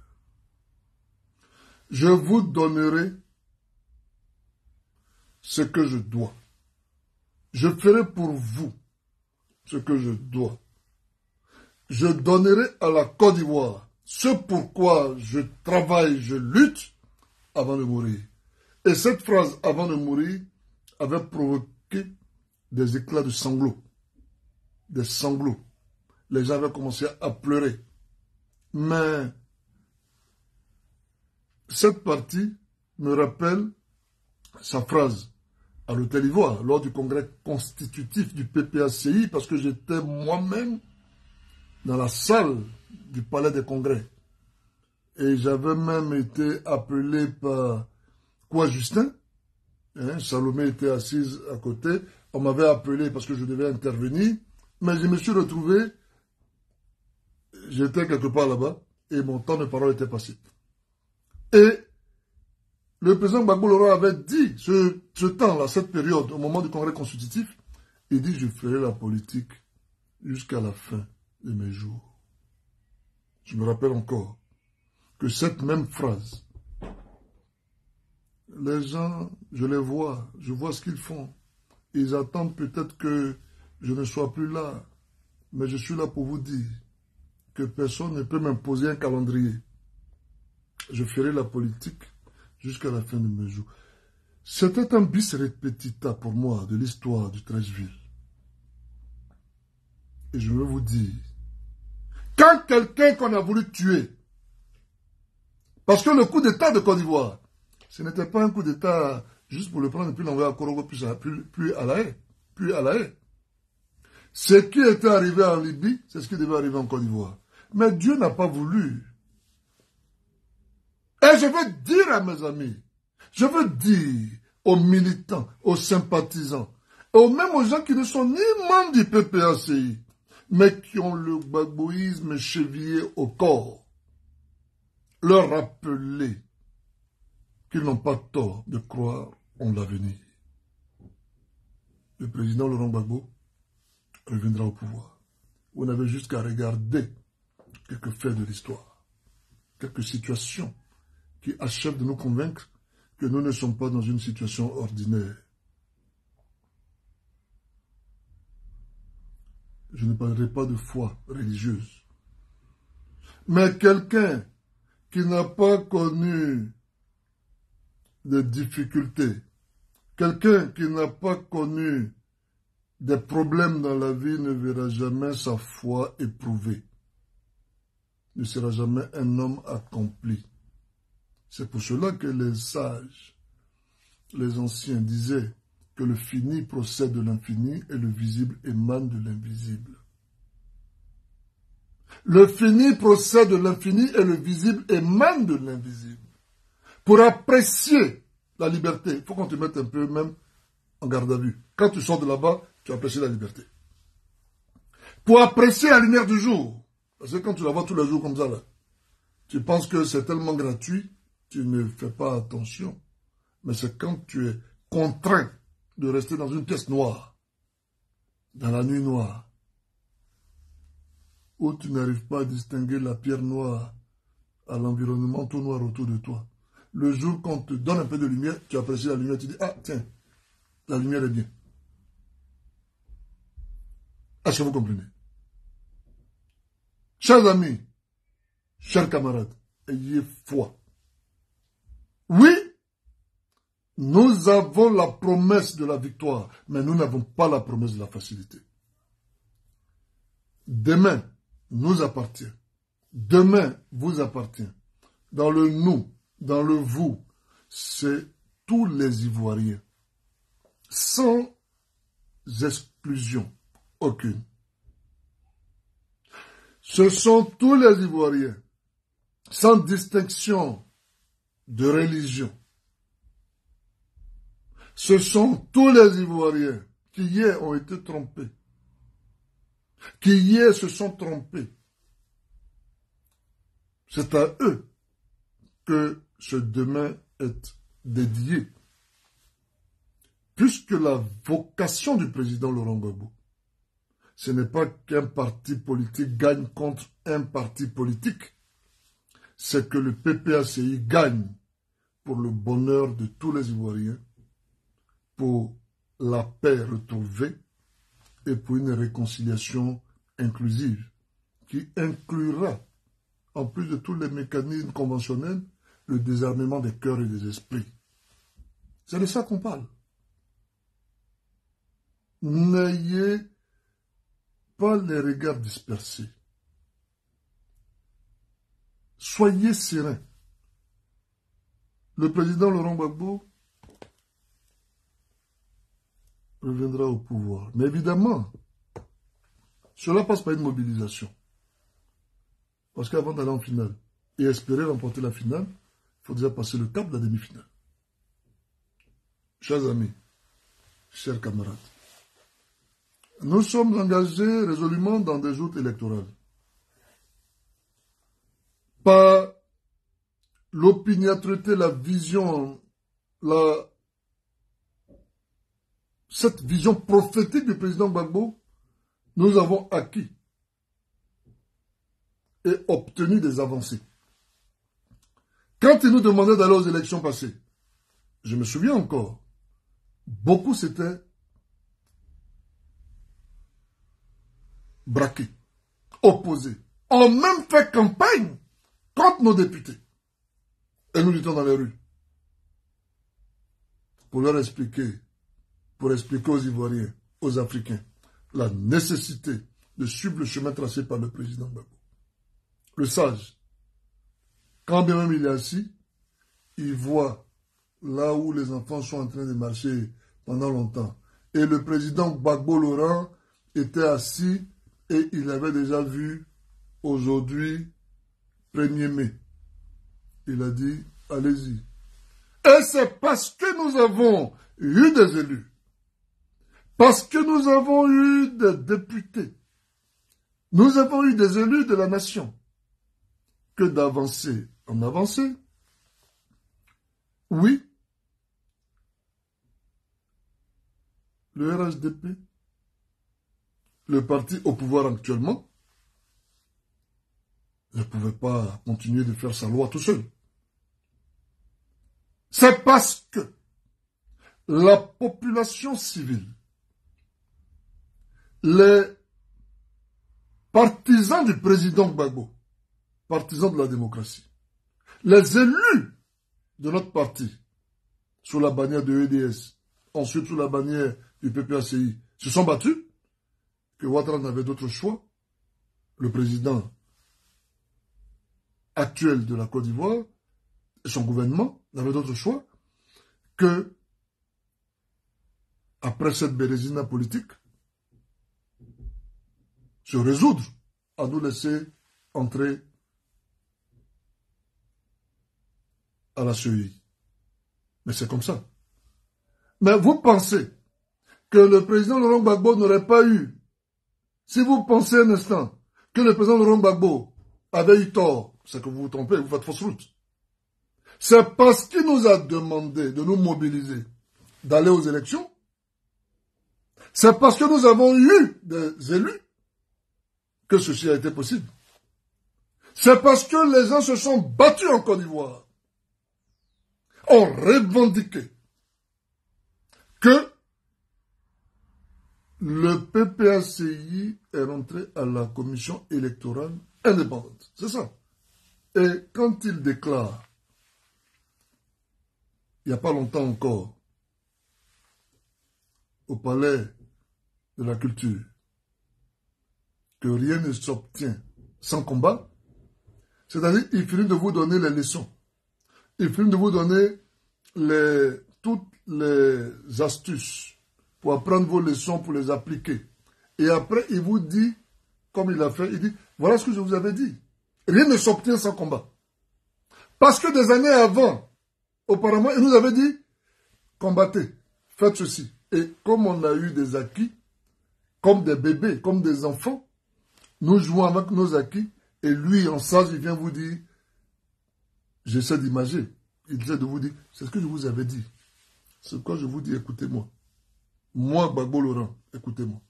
Je vous donnerai ce que je dois. Je ferai pour vous ce que je dois je donnerai à la Côte d'Ivoire ce pourquoi je travaille, je lutte avant de mourir. Et cette phrase avant de mourir avait provoqué des éclats de sanglots. Des sanglots. Les gens avaient commencé à pleurer. Mais cette partie me rappelle sa phrase à l'Hôtel Ivoire lors du congrès constitutif du PPACI parce que j'étais moi-même dans la salle du palais des congrès. Et j'avais même été appelé par quoi Justin Hein, Salomé était assise à côté. On m'avait appelé parce que je devais intervenir. Mais je me suis retrouvé, j'étais quelque part là-bas, et mon temps de parole était passé. Et le président Gbagbo avait dit, ce temps-là, cette période, au moment du congrès constitutif, il dit, je ferai la politique jusqu'à la fin de mes jours. Je me rappelle encore que cette même phrase, les gens, je les vois, je vois ce qu'ils font. Ils attendent peut-être que je ne sois plus là, mais je suis là pour vous dire que personne ne peut m'imposer un calendrier. Je ferai la politique jusqu'à la fin de mes jours. C'était un bis repetita pour moi de l'histoire du Trècheville. Et je veux vous dire, quand quelqu'un qu'on a voulu tuer, parce que le coup d'État de Côte d'Ivoire, ce n'était pas un coup d'État juste pour le prendre et puis l'envoyer à Korogo, puis, puis, à la puis à la haie. Ce qui était arrivé en Libye, c'est ce qui devait arriver en Côte d'Ivoire. Mais Dieu n'a pas voulu. Et je veux dire à mes amis, je veux dire aux militants, aux sympathisants, et même aux gens qui ne sont ni membres du PPACI, mais qui ont le bagboïsme chevillé au corps, leur rappeler qu'ils n'ont pas tort de croire en l'avenir. Le président Laurent Gbagbo reviendra au pouvoir. Vous n'avez juste qu'à regarder quelques faits de l'histoire, quelques situations qui achèvent de nous convaincre que nous ne sommes pas dans une situation ordinaire. Je ne parlerai pas de foi religieuse. Mais quelqu'un qui n'a pas connu de difficultés, quelqu'un qui n'a pas connu des problèmes dans la vie ne verra jamais sa foi éprouvée, ne sera jamais un homme accompli. C'est pour cela que les sages, les anciens disaient que le fini procède de l'infini et le visible émane de l'invisible. Le fini procède de l'infini et le visible émane de l'invisible. Pour apprécier la liberté, il faut qu'on te mette un peu même en garde à vue. Quand tu sors de là-bas, tu apprécies la liberté. Pour apprécier la lumière du jour, parce que quand tu la vois tous les jours comme ça, là, tu penses que c'est tellement gratuit, tu ne fais pas attention. Mais c'est quand tu es contraint de rester dans une pièce noire, dans la nuit noire, où tu n'arrives pas à distinguer la pierre noire à l'environnement tout noir autour de toi. Le jour qu'on te donne un peu de lumière, tu apprécies la lumière, tu dis, ah tiens, la lumière est bien. Est-ce que vous comprenez? Chers amis, chers camarades, ayez foi. Oui, nous avons la promesse de la victoire, mais nous n'avons pas la promesse de la facilité. Demain nous appartient. Demain vous appartient. Dans le nous, dans le vous, c'est tous les Ivoiriens, sans exclusion aucune. Ce sont tous les Ivoiriens, sans distinction de religion. Ce sont tous les Ivoiriens qui hier ont été trompés, qui hier se sont trompés. C'est à eux que ce demain est dédié. Puisque la vocation du président Laurent Gbagbo, ce n'est pas qu'un parti politique gagne contre un parti politique, c'est que le PPACI gagne pour le bonheur de tous les Ivoiriens, pour la paix retrouvée et pour une réconciliation inclusive qui inclura, en plus de tous les mécanismes conventionnels, le désarmement des cœurs et des esprits. C'est de ça qu'on parle. N'ayez pas les regards dispersés. Soyez serein. Le président Laurent Gbagbo reviendra au pouvoir. Mais évidemment, cela passe par une mobilisation. Parce qu'avant d'aller en finale et espérer remporter la finale, il faut déjà passer le cap de la demi-finale. chers amis, chers camarades, nous sommes engagés résolument dans des joutes électorales. Par l'opiniâtreté, la vision, cette vision prophétique du président Gbagbo, nous avons acquis et obtenu des avancées. Quand il nous demandait d'aller aux élections passées, je me souviens encore, beaucoup s'étaient braqués, opposés, ont même fait campagne contre nos députés. Et nous étions dans les rues pour leur expliquer, pour expliquer aux Ivoiriens, aux Africains, la nécessité de suivre le chemin tracé par le président Gbagbo. Le sage, quand bien même il est assis, il voit là où les enfants sont en train de marcher pendant longtemps. Et le président Gbagbo Laurent était assis et il avait déjà vu aujourd'hui 1er mai. Il a dit, allez-y. Et c'est parce que nous avons eu des élus, parce que nous avons eu des députés, nous avons eu des élus de la nation, que d'avancer en avancer. Oui, le RHDP, le parti au pouvoir actuellement, ne pouvait pas continuer de faire sa loi tout seul. C'est parce que la population civile, les partisans du président Gbagbo, partisans de la démocratie, les élus de notre parti, sous la bannière de EDS, ensuite sous la bannière du PPACI, se sont battus, que Ouattara n'avait d'autre choix, le président actuel de la Côte d'Ivoire, son gouvernement n'avait d'autre choix que, après cette bérésina politique, se résoudre à nous laisser entrer à la CEI. Mais c'est comme ça. Mais vous pensez que le président Laurent Gbagbo n'aurait pas eu, si vous pensez un instant que le président Laurent Gbagbo avait eu tort, c'est que vous vous trompez, vous faites fausse route. C'est parce qu'il nous a demandé de nous mobiliser, d'aller aux élections. C'est parce que nous avons eu des élus que ceci a été possible. C'est parce que les gens se sont battus en Côte d'Ivoire, ont revendiqué que le PPACI est rentré à la commission électorale indépendante. C'est ça. Et quand il déclare, il n'y a pas longtemps encore, au palais de la culture, que rien ne s'obtient sans combat, c'est-à-dire il finit de vous donner les leçons. Il finit de vous donner les, toutes les astuces pour apprendre vos leçons, pour les appliquer. Et après, il vous dit, comme il a fait, il dit, voilà ce que je vous avais dit. Rien ne s'obtient sans combat. Parce que des années avant, auparavant, il nous avait dit, combattez, faites ceci. Et comme on a eu des acquis, comme des bébés, comme des enfants, nous jouons avec nos acquis, et lui, en sage, il vient vous dire, j'essaie d'imager, il essaie de vous dire, c'est ce que je vous avais dit. C'est quoi je vous dis, écoutez-moi. Moi, Bagbo Laurent, écoutez-moi.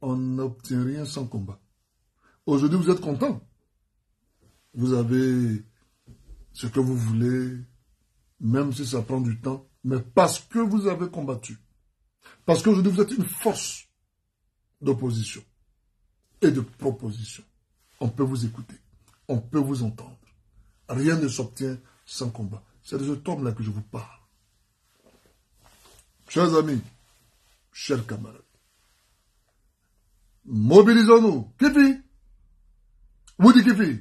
On n'obtient rien sans combat. Aujourd'hui, vous êtes content. Vous avez ce que vous voulez, même si ça prend du temps, mais parce que vous avez combattu. Parce qu'aujourd'hui, vous êtes une force d'opposition et de proposition. On peut vous écouter. On peut vous entendre. Rien ne s'obtient sans combat. C'est de ce homme-là que je vous parle. Chers amis, chers camarades, mobilisons-nous. Kifi dites Kifi,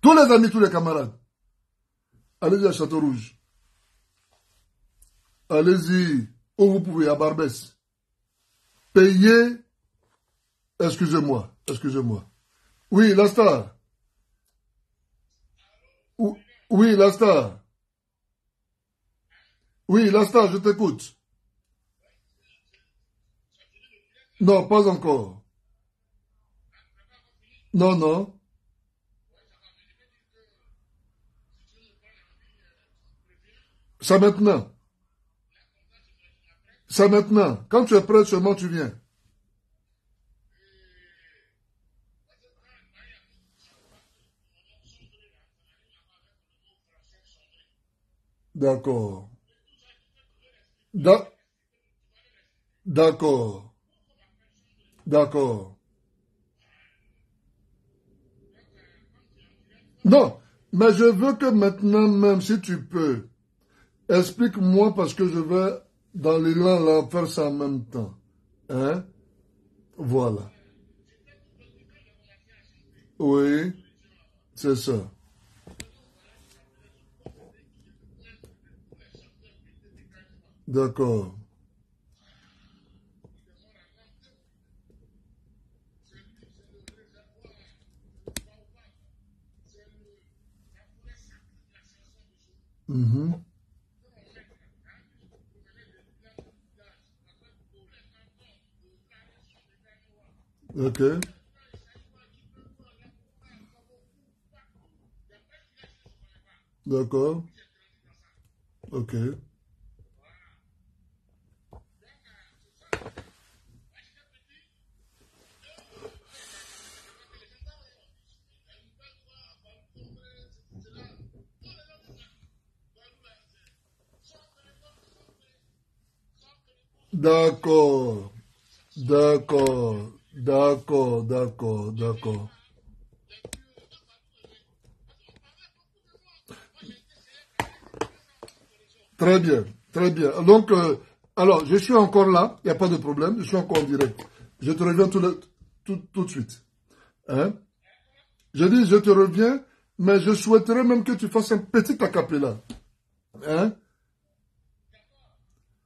tous les amis, tous les camarades, allez-y à Château-Rouge. Allez-y où vous pouvez, à Barbès. Payez, excusez-moi, excusez-moi. Oui, la star. Oui, la star. Oui, je t'écoute. Non, pas encore. Non, non. Ça maintenant. Ça maintenant. Quand tu es prêt, seulement tu viens. D'accord. D'accord. D'accord. Non, mais je veux que maintenant même, si tu peux, explique-moi parce que je vais dans l'élan là faire ça en même temps. Hein? Voilà. Oui, c'est ça. D'accord. Mm-hmm. Okay. D'accord. Okay. D'accord. D'accord. D'accord, d'accord, d'accord. Très bien, très bien. Donc, euh, alors, je suis encore là, il n'y a pas de problème, je suis encore en direct. Je te reviens tout, tout, de suite. Hein? Je dis, je te reviens, mais je souhaiterais même que tu fasses un petit acapella. Hein?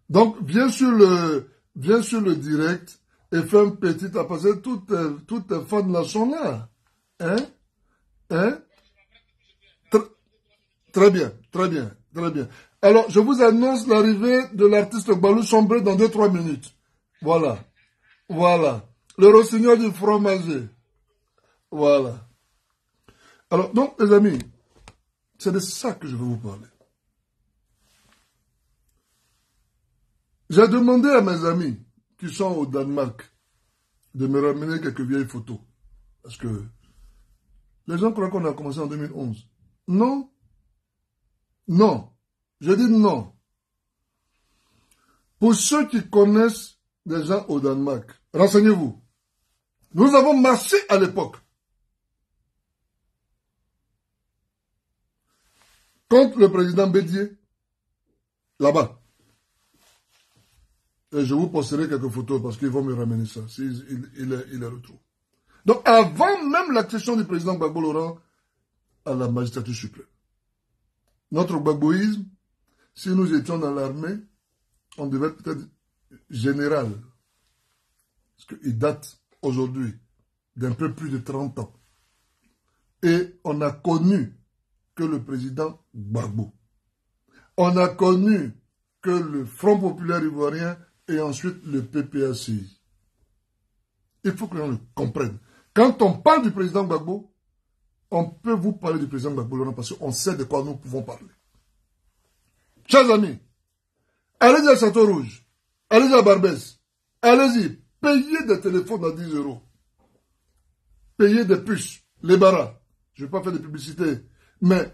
Donc, viens sur le, viens sur le direct et fais un petit à passer. Toutes, toutes les fans là sont là. Hein? Hein? Très bien, très bien, très bien. Alors, je vous annonce l'arrivée de l'artiste Balou Sombré dans 2-3 minutes. Voilà. Voilà. Le rossignol du fromager. Voilà. Alors, donc, les amis, c'est de ça que je veux vous parler. J'ai demandé à mes amis qui sont au Danemark de me ramener quelques vieilles photos. Parce que les gens croient qu'on a commencé en 2011. Non. Non. Je dis non. Pour ceux qui connaissent des gens au Danemark, renseignez-vous. Nous avons marché à l'époque contre le président Bédier, là-bas. Et je vous posterai quelques photos parce qu'ils vont me ramener ça, s'il il, est, il retrouve. Donc, avant même l'accession du président Gbagbo Laurent à la magistrature suprême, notre gbagboïsme, si nous étions dans l'armée, on devait être peut-être général. Parce qu'il date aujourd'hui d'un peu plus de 30 ans. Et on a connu que le président Gbagbo. On a connu que le Front populaire ivoirien et ensuite le PPACI. Il faut que l'on le comprenne. Quand on parle du président Gbagbo, on peut vous parler du président Gbagbo parce qu'on sait de quoi nous pouvons parler. Chers amis, allez-y à Château Rouge, allez-y à Barbès, allez-y, payez des téléphones à 10 euros, payez des puces, les barras. Je ne vais pas faire de publicité, mais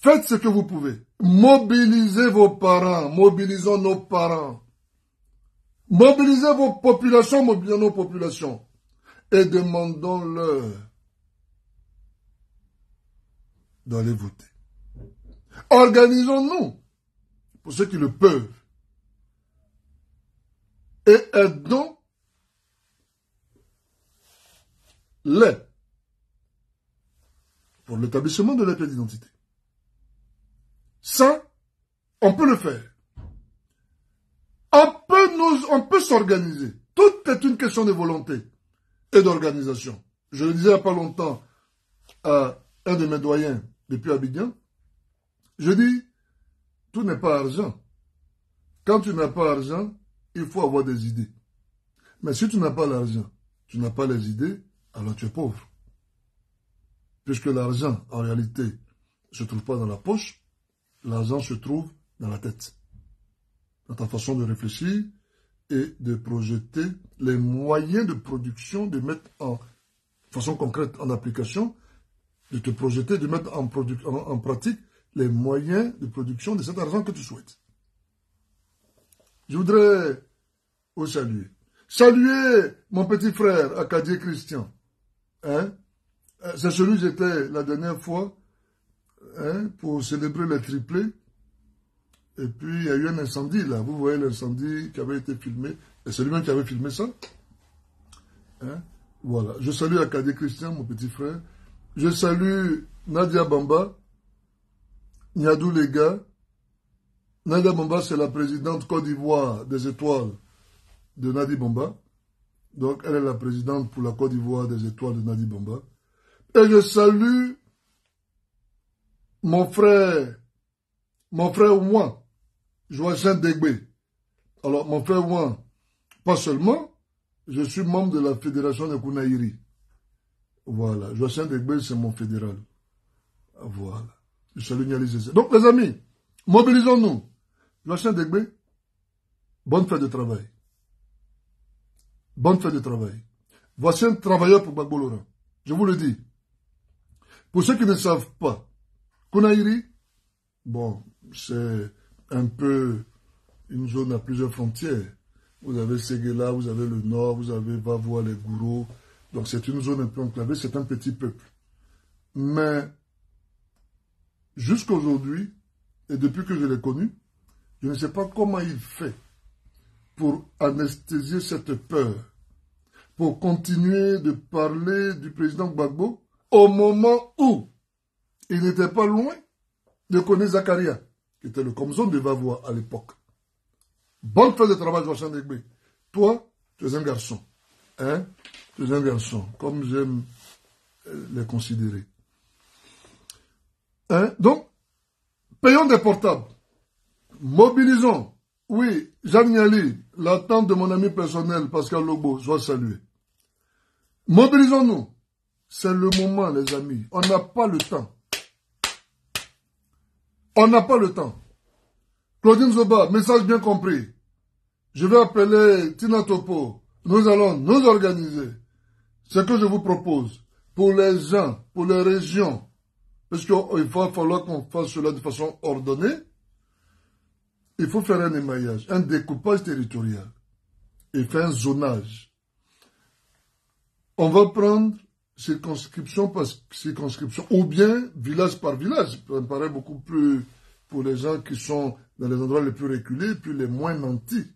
faites ce que vous pouvez. Mobilisez vos parents, mobilisons nos parents. Mobilisez vos populations, mobilisez nos populations. Et demandons-leur d'aller voter. Organisons-nous, pour ceux qui le peuvent, et aidons les pour l'établissement de la paix d'identité. Ça, on peut le faire. On on peut s'organiser. Tout est une question de volonté et d'organisation. Je le disais il n'y a pas longtemps à un de mes doyens depuis Abidjan. Je dis, tout n'est pas argent. quand tu n'as pas l'argent, il faut avoir des idées. Mais si tu n'as pas l'argent, tu n'as pas les idées, alors tu es pauvre. Puisque l'argent, en réalité, ne se trouve pas dans la poche, l'argent se trouve dans la tête. Dans ta façon de réfléchir et de projeter les moyens de production, de mettre en façon concrète en application, de te projeter, de mettre en, en pratique les moyens de production de cet argent que tu souhaites. Je voudrais vous saluer. Saluer mon petit frère Acadie Christian. Hein? Euh, c'est celui que j'étais la dernière fois hein, pour célébrer les triplés. Et puis il y a eu un incendie là. Vous voyez l'incendie qui avait été filmé. Et c'est lui-même qui avait filmé ça. Hein? Voilà. Je salue Acadie Christian, mon petit frère. Je salue Nadia Bamba, Niadou Lega. Nadia Bamba, c'est la présidente Côte d'Ivoire des étoiles de Nadi Bamba. Donc, elle est la présidente pour la Côte d'Ivoire des étoiles de Nadi Bamba. Et je salue mon frère, mon frère Ouan, Joachim Degbe. Alors, mon frère Ouan, pas seulement, je suis membre de la fédération de Kounaïri. Voilà, Joachim Degbe, c'est mon fédéral. Voilà. Je salue Donc, les amis, mobilisons-nous. Joachim Degbe, bonne fête de travail. Bonne fête de travail. Voici un travailleur pour Bagbo Laurent. Je vous le dis. Pour ceux qui ne savent pas, Konaïri, bon, c'est un peu une zone à plusieurs frontières. Vous avez Séguéla, vous avez le nord, vous avez Vavois, les Gourous. Donc c'est une zone un peu enclavée, c'est un petit peuple. Mais jusqu'à aujourd'hui, et depuis que je l'ai connu, je ne sais pas comment il fait pour anesthésier cette peur, pour continuer de parler du président Gbagbo au moment où il n'était pas loin de connaître Zakaria, qui était le comson de Vavois à l'époque. Bonne fête de travail, Joachim Degbe. Toi, tu es un garçon. Hein? Tu es un garçon, comme j'aime euh, les considérer. Hein? Donc, payons des portables. Mobilisons. Oui, Jean Niali, l'attente de mon ami personnel, Pascal Lobo, soit salué. Mobilisons-nous. C'est le moment, les amis. On n'a pas le temps. On n'a pas le temps. Claudine Zoba, message bien compris. Je vais appeler Tina Topo. Nous allons nous organiser. Ce que je vous propose, pour les gens, pour les régions, parce qu'il va falloir qu'on fasse cela de façon ordonnée, il faut faire un émaillage, un découpage territorial et faire un zonage. On va prendre circonscription par circonscription, ou bien village par village. Ça me paraît beaucoup plus pour les gens qui sont dans les endroits les plus reculés, puis les moins nantis.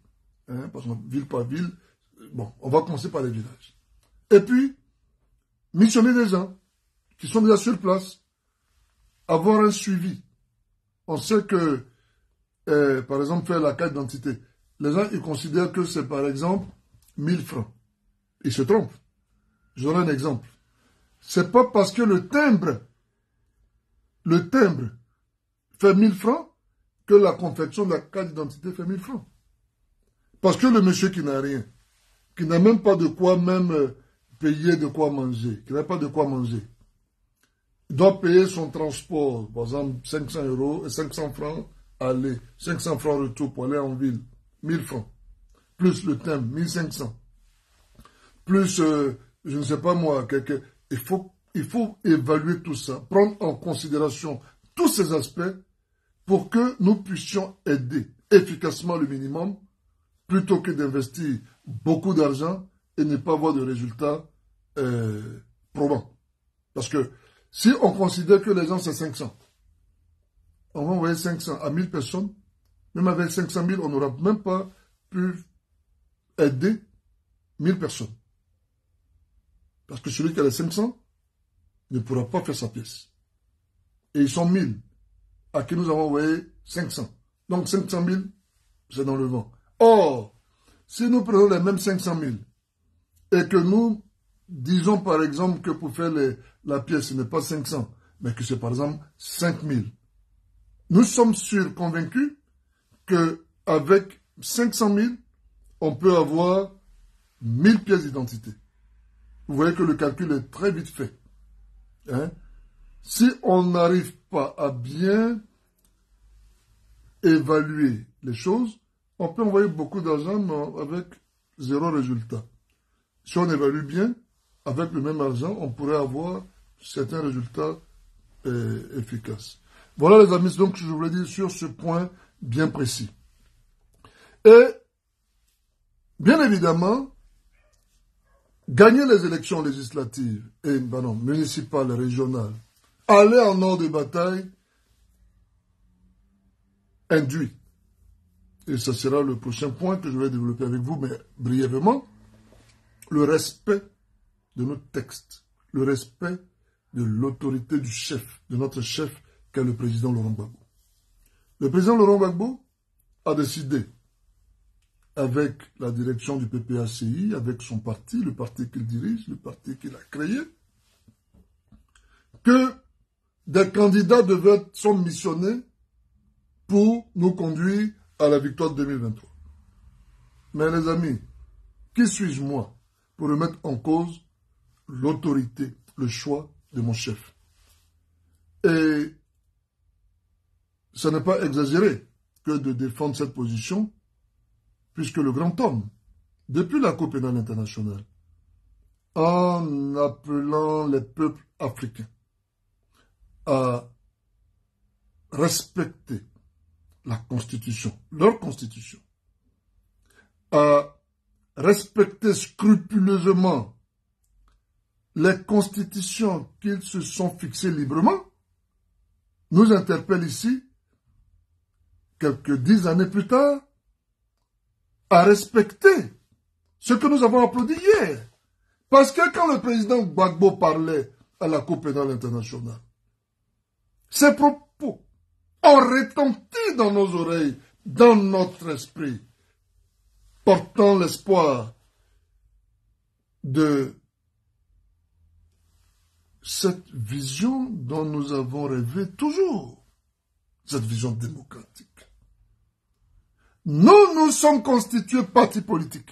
Hein, parce que ville par ville, bon, on va commencer par les villages. Et puis, missionner des gens qui sont déjà sur place, avoir un suivi. On sait que, euh, par exemple, faire la carte d'identité, les gens, ils considèrent que c'est, par exemple, 1000 francs. Ils se trompent. Je donne un exemple. C'est pas parce que le timbre, le timbre fait 1000 francs que la confection de la carte d'identité fait 1000 francs. Parce que le monsieur qui n'a rien, qui n'a même pas de quoi même euh, payer de quoi manger, qui n'a pas de quoi manger, doit payer son transport, par exemple 500 euros et 500 francs aller, 500 francs retour pour aller en ville, 1000 francs, plus le timbre, 1500, plus, euh, je ne sais pas moi, quelque, il faut, il faut évaluer tout ça, prendre en considération tous ces aspects pour que nous puissions aider efficacement le minimum plutôt que d'investir beaucoup d'argent et ne pas avoir de résultats euh, probants. Parce que si on considère que les gens c'est 500, on va envoyer 500 à 1000 personnes, même avec 500 000, on n'aura même pas pu aider 1000 personnes. Parce que celui qui a les 500 ne pourra pas faire sa pièce. Et ils sont 1000 à qui nous avons envoyé 500. Donc 500 000, c'est dans le vent. Or, si nous prenons les mêmes 500 000 et que nous disons par exemple que pour faire la pièce, ce n'est pas 500, mais que c'est par exemple 5 000, nous sommes sûrs, convaincus que avec 500 000, on peut avoir 1000 pièces d'identité. Vous voyez que le calcul est très vite fait. Hein? Si on n'arrive pas à bien évaluer les choses, on peut envoyer beaucoup d'argent mais avec zéro résultat. Si on évalue bien, avec le même argent, on pourrait avoir certains résultats euh, efficaces. Voilà les amis, donc je voulais dire sur ce point bien précis. Et, bien évidemment, gagner les élections législatives, et non, municipales, régionales, aller en ordre de bataille, induit. Et ce sera le prochain point que je vais développer avec vous, mais brièvement, le respect de notre texte, le respect de l'autorité du chef, de notre chef, qu'est le président Laurent Gbagbo. Le président Laurent Gbagbo a décidé, avec la direction du PPACI, avec son parti, le parti qu'il dirige, le parti qu'il a créé, que des candidats devaient être missionnés pour nous conduire à la victoire de 2023. Mais les amis, qui suis-je moi pour remettre en cause l'autorité, le choix de mon chef? Et ce n'est pas exagéré que de défendre cette position, puisque le grand homme, depuis la Cour pénale internationale, en appelant les peuples africains à respecter la Constitution, leur Constitution, à respecter scrupuleusement les constitutions qu'ils se sont fixées librement, nous interpelle ici, quelques dix années plus tard, à respecter ce que nous avons applaudi hier. Parce que quand le président Gbagbo parlait à la Cour pénale internationale, ses propos ont retenti dans nos oreilles, dans notre esprit, portant l'espoir de cette vision dont nous avons rêvé toujours, cette vision démocratique. Nous, nous sommes constitués parti politique.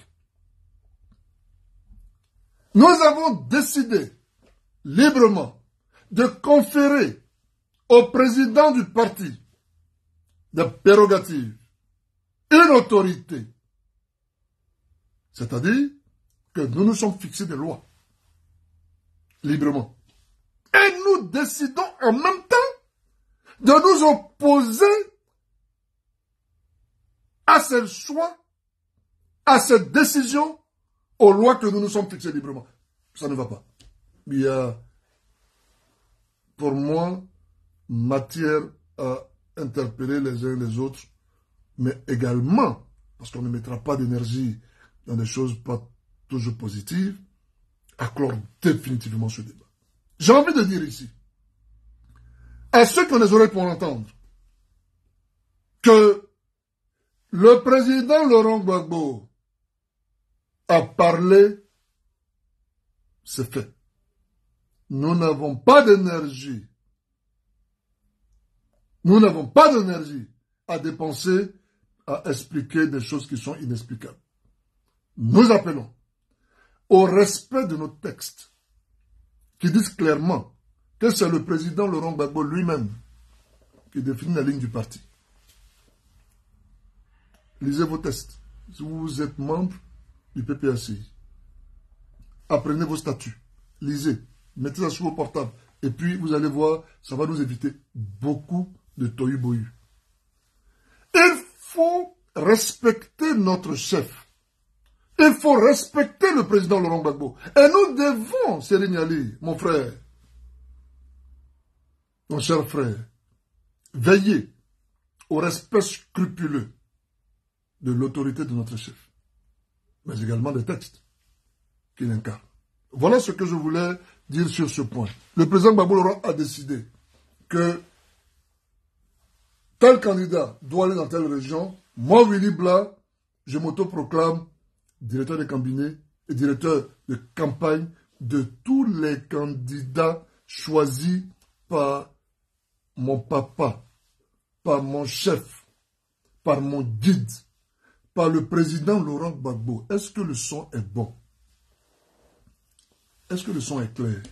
Nous avons décidé librement de conférer au président du parti des prérogatives, une autorité. C'est-à-dire que nous nous sommes fixés des lois librement. Et nous décidons en même temps de nous opposer à ce choix, à cette décision, aux lois que nous nous sommes fixées librement. Ça ne va pas. Il y a, pour moi, matière à interpeller les uns les autres, mais également, parce qu'on ne mettra pas d'énergie dans des choses pas toujours positives, à clore définitivement ce débat. J'ai envie de dire ici, à ceux qui ont les oreilles pour entendre, que le président Laurent Gbagbo a parlé, c'est fait. Nous n'avons pas d'énergie nous n'avons pas d'énergie à dépenser à expliquer des choses qui sont inexplicables. Nous appelons au respect de nos textes qui disent clairement que c'est le président Laurent Gbagbo lui-même qui définit la ligne du parti. Lisez vos textes. Si vous êtes membre du PPACI, apprenez vos statuts, lisez, mettez ça sur vos portables, et puis vous allez voir, ça va nous éviter beaucoup de Toyu Il faut respecter notre chef. Il faut respecter le président Laurent Gbagbo. Et nous devons, Ali, mon frère, mon cher frère, veiller au respect scrupuleux de l'autorité de notre chef, mais également des textes qu'il incarne. Voilà ce que je voulais dire sur ce point. Le président Laurent a décidé que tel candidat doit aller dans telle région, moi, Willy Bla, je m'autoproclame directeur de cabinet et directeur de campagne de tous les candidats choisis par mon papa, par mon chef, par mon guide, par le président Laurent Gbagbo, est-ce que le son est bon? Est-ce que le son est clair?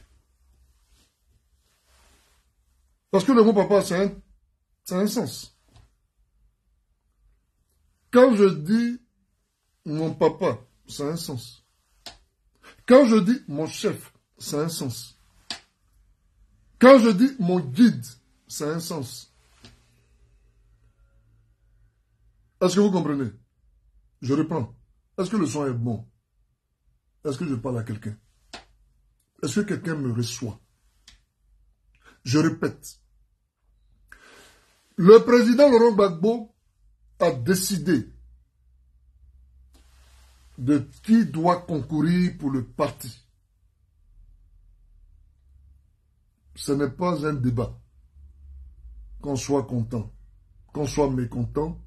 Parce que le mot papa, c'est un, un sens. Quand je dis mon papa, a un sens. Quand je dis mon chef, a un sens. Quand je dis mon guide, a un sens. Est-ce que vous comprenez? Je reprends. Est-ce que le son est bon? Est-ce que je parle à quelqu'un? Est-ce que quelqu'un me reçoit? Je répète. Le président Laurent Gbagbo a décidé de qui doit concourir pour le parti. Ce n'est pas un débat. Qu'on soit content, qu'on soit mécontent,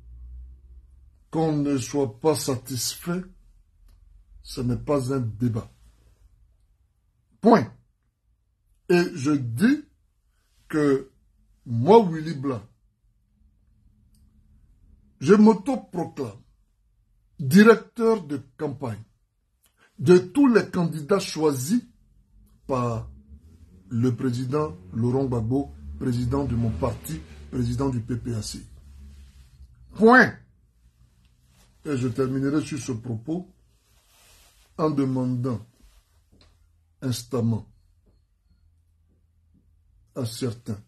qu'on ne soit pas satisfait, ce n'est pas un débat. Point. Et je dis que moi, Willy Blanc, je m'auto-proclame directeur de campagne de tous les candidats choisis par le président Laurent Gbagbo, président de mon parti, président du PPAC. Point. Et je terminerai sur ce propos en demandant instamment à certains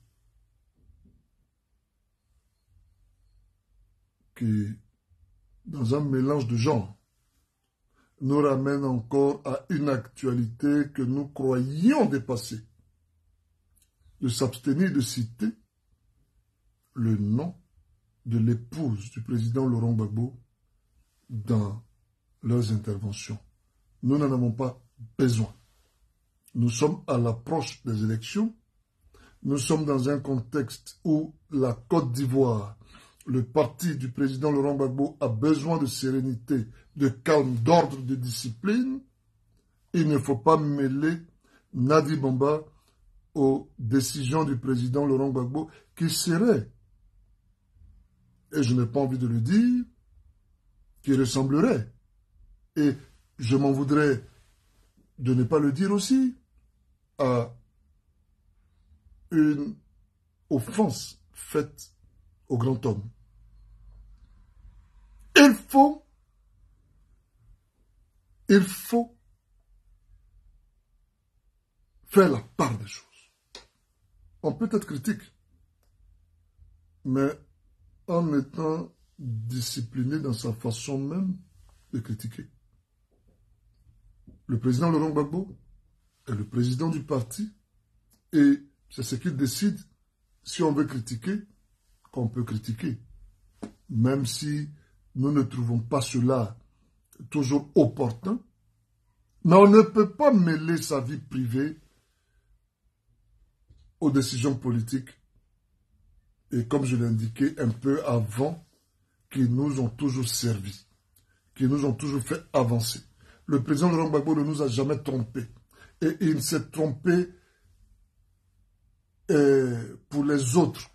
qui, dans un mélange de genres, nous ramènent encore à une actualité que nous croyions dépasser, de s'abstenir de citer le nom de l'épouse du président Laurent Gbagbo dans leurs interventions. Nous n'en avons pas besoin. Nous sommes à l'approche des élections. Nous sommes dans un contexte où la Côte d'Ivoire, le parti du président Laurent Gbagbo a besoin de sérénité, de calme, d'ordre, de discipline. Il ne faut pas mêler Nadi Bamba aux décisions du président Laurent Gbagbo qui serait, et je n'ai pas envie de le dire, qui ressemblerait. Et je m'en voudrais de ne pas le dire aussi à une offense faite au grand homme. Il faut, il faut faire la part des choses. On peut être critique, mais en étant discipliné dans sa façon même de critiquer. Le président Laurent Gbagbo est le président du parti et c'est ce qu'il décide si on veut critiquer qu'on peut critiquer. Même si nous ne trouvons pas cela toujours opportun, mais on ne peut pas mêler sa vie privée aux décisions politiques. Et comme je l'ai indiqué un peu avant, qui nous ont toujours servi, qui nous ont toujours fait avancer. Le président Laurent Gbagbo ne nous a jamais trompés. Et il s'est trompé euh, pour les autres,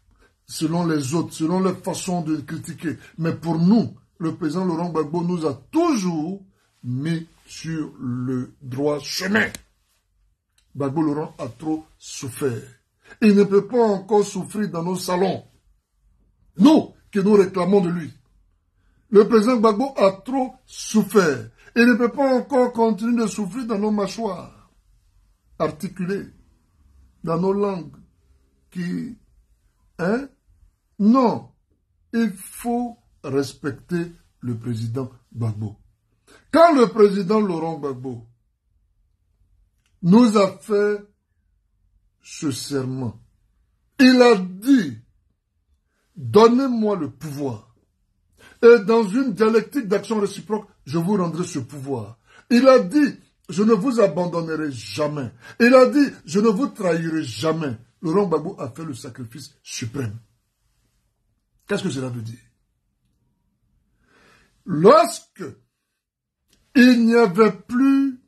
selon les autres, selon leur façon de critiquer. Mais pour nous, le président Laurent Gbagbo nous a toujours mis sur le droit chemin. Gbagbo Laurent a trop souffert. Il ne peut pas encore souffrir dans nos salons. Nous, que nous réclamons de lui. Le président Gbagbo a trop souffert. Il ne peut pas encore continuer de souffrir dans nos mâchoires articulées, dans nos langues qui... Hein? Non. Il faut respecter le président Gbagbo. Quand le président Laurent Gbagbo nous a fait ce serment, il a dit, donnez-moi le pouvoir et dans une dialectique d'action réciproque, je vous rendrai ce pouvoir. Il a dit, je ne vous abandonnerai jamais. Il a dit, je ne vous trahirai jamais. Laurent Babou a fait le sacrifice suprême. Qu'est-ce que cela veut dire? Lorsque il n'y avait plus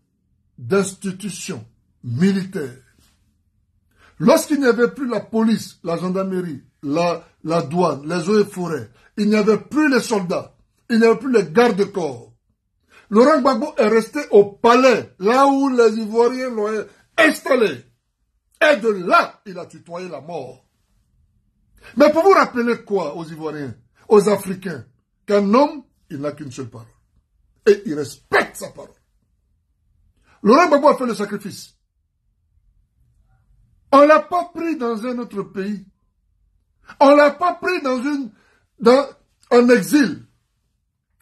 d'institutions militaires, lorsqu'il n'y avait plus la police, la gendarmerie, la, la douane, les eaux et forêts, il n'y avait plus les soldats. il n'y avait plus les gardes-corps. Laurent Gbagbo est resté au palais, là où les Ivoiriens l'ont installé. Et de là, il a tutoyé la mort. Mais pour vous rappeler quoi aux Ivoiriens, aux Africains, qu'un homme, il n'a qu'une seule parole. Et il respecte sa parole. Laurent Gbagbo a fait le sacrifice. On ne l'a pas pris dans un autre pays. On ne l'a pas pris dans une, dans, en exil.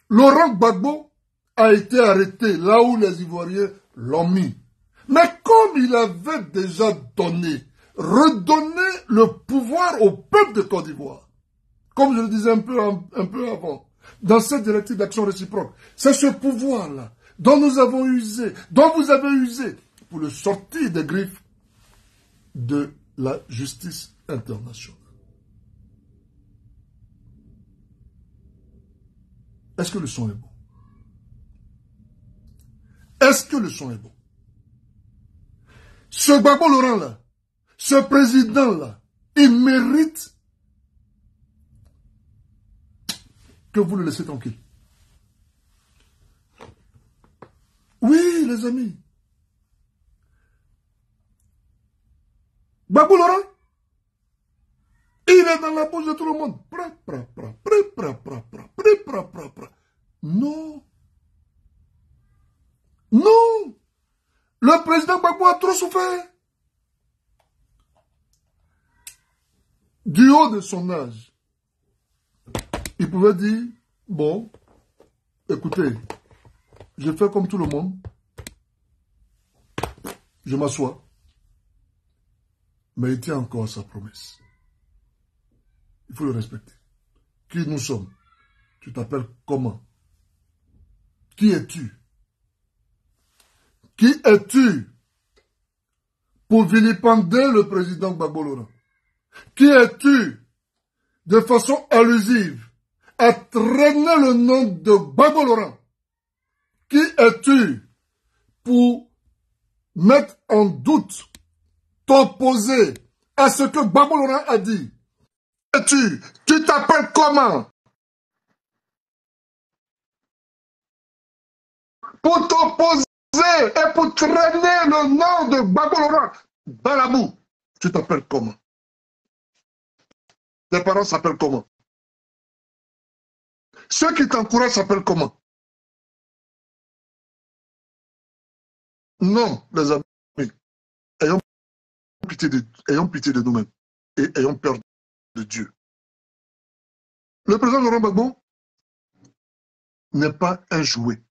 Laurent Gbagbo a été arrêté là où les Ivoiriens l'ont mis. Mais comme il avait déjà donné, redonné le pouvoir au peuple de Côte d'Ivoire, comme je le disais un peu, un peu avant, dans cette directive d'action réciproque, c'est ce pouvoir-là dont nous avons usé, dont vous avez usé, pour le sortir des griffes de la justice internationale. Est-ce que le son est bon? Est-ce que le son est bon? Ce Babo Laurent-là, ce président-là, il mérite que vous le laissez tranquille. Oui, les amis. Babou Laurent, il est dans la bouche de tout le monde. Non. Non. Le président Babou a trop souffert. Du haut de son âge, il pouvait dire, bon, écoutez, je fais comme tout le monde. Je m'assois. Mais il tient encore sa promesse. Il faut le respecter. Qui nous sommes? Tu t'appelles comment? Qui es-tu? Qui es-tu? Pour vilipender le président Babolora Qui es-tu? De façon allusive à traîner le nom de Babolora qui es-tu pour mettre en doute, t'opposer à ce que Babou Laurent a dit? Es-tu Tu t'appelles comment? Pour t'opposer et pour traîner le nom de Laurent dans la boue, tu t'appelles comment? Tes parents s'appellent comment? Ceux qui t'encouragent s'appellent comment? Non, les amis, ayons pitié de, ayons pitié de nous-mêmes et ayons peur de Dieu. Le président Laurent Gbagbo n'est pas un jouet.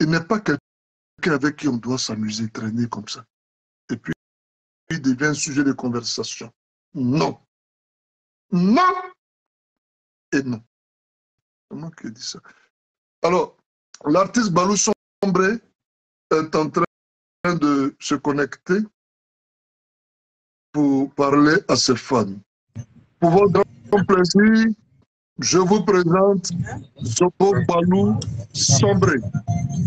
Il n'est pas quelqu'un avec qui on doit s'amuser, traîner comme ça. Et puis, il devient un sujet de conversation. Non. Non. Et non. Comment qui dit ça? Alors, l'artiste Balou Sombré est en train de se connecter pour parler à ses fans. Pour votre plaisir, je vous présente Zobo Balou Sombré.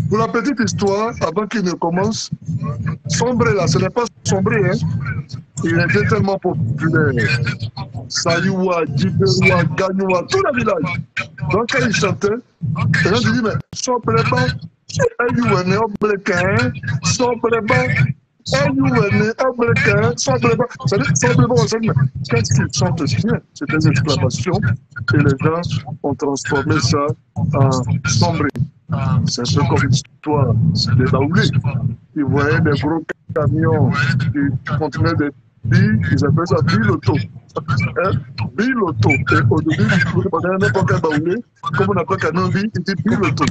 Pour la petite histoire, avant qu'il ne commence, Sombré là, ce n'est pas Sombré, hein? il était tellement populaire. Sayua, Djiberoua, Gagnoua, tout le village. Donc quand il chantait, les gens disaient, mais Sombré, sobreba qu'est-ce qu'ils chantent bien c'est des exclamations et les gens ont transformé ça en sombre c'est un peu comme l'histoire des Baoulés ils voyaient des gros camions qui contenaient des billes ils appellent ça biloto hein? biloto et au début vous demandez n'importe quel Baoulé comme on appelle camion bill il dit biloto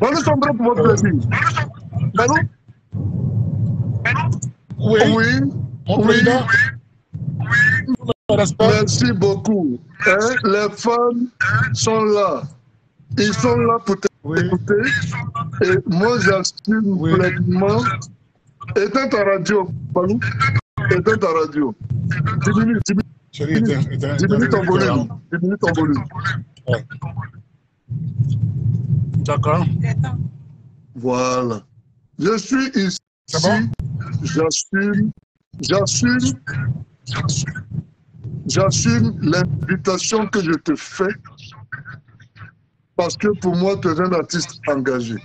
Bon, sommes pour votre plaisir. Allô? Oui. Oui. Oui. président. Merci beaucoup. Hein, Les femmes sont là. Ils sont là pour t'écouter. Et moi, j'assume Oui. pleinement. Éteins ta radio. Éteins ta radio. Diminue, diminue, Chérie, éteins- éteins- diminue ton volume. Diminue ton volume. Ouais. D'accord. Voilà. Je suis ici. C'est bon? J'assume, j'assume, j'assume l'invitation que je te fais Parce que pour moi, tu es un artiste engagé.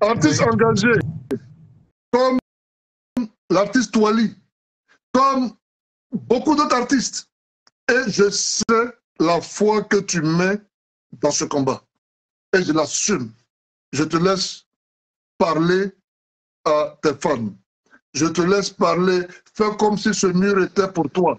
Artiste engagé, comme l'artiste Wally, comme beaucoup d'autres artistes. Et je sais la foi que tu mets dans ce combat. Et je l'assume. Je te laisse parler à tes fans. Je te laisse parler. Fais comme si ce mur était pour toi.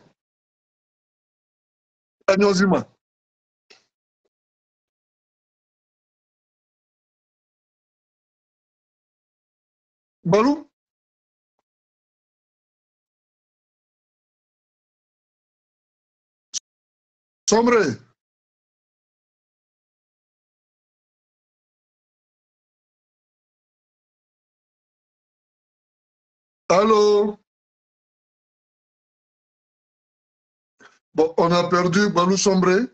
Balou? Sombre. Allô? Bon, on a perdu Balou Sombré?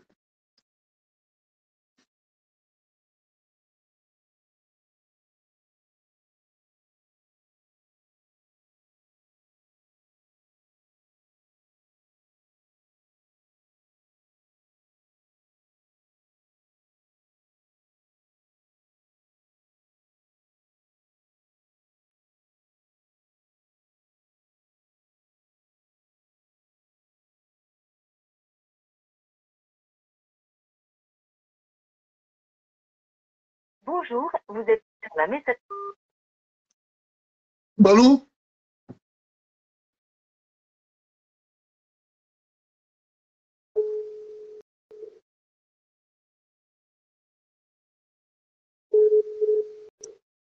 Bonjour, vous êtes sur la messagerie. Balou?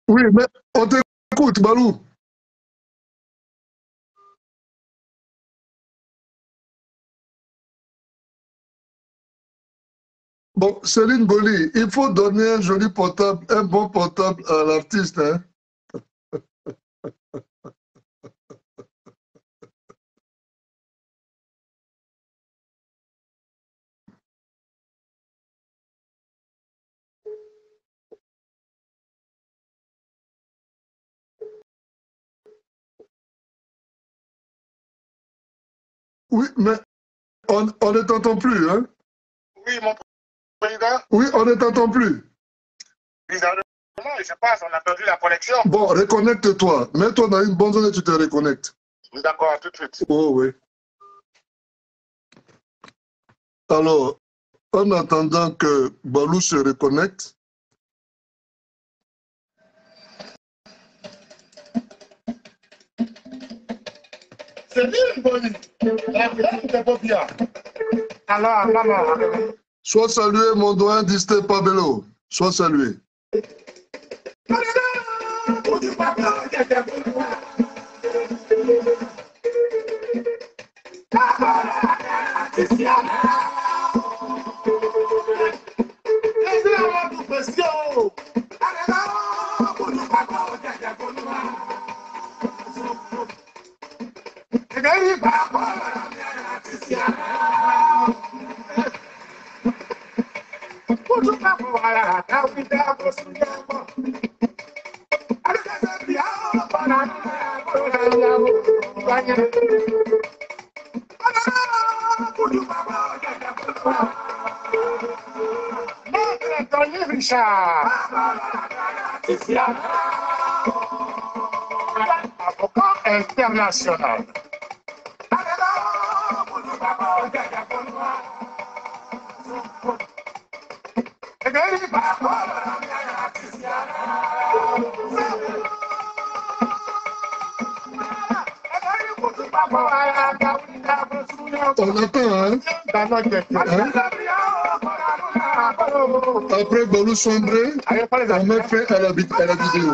Oui, mais on t'écoute, Balou. Bon, Céline Boli, il faut donner un joli portable, un bon portable à l'artiste. Hein? Oui, mais on, on ne t'entend plus, hein? Oui, mon président. Oui, on ne t'entend plus. Bizarrement, je pas, on a perdu la connexion. Bon, reconnecte-toi. Mets-toi dans une bonne zone et tu te reconnectes. D'accord, à tout de suite. Oh oui. Alors, en attendant que Balou se reconnecte, C'est bien, Boni. La femme de Bobia. Alors, maman. Sois salué, mon doyen Disté Pabelo. Sois salué. Avocat international. On attend, hein? Après Balou sombré, on met fin à la, à la vidéo.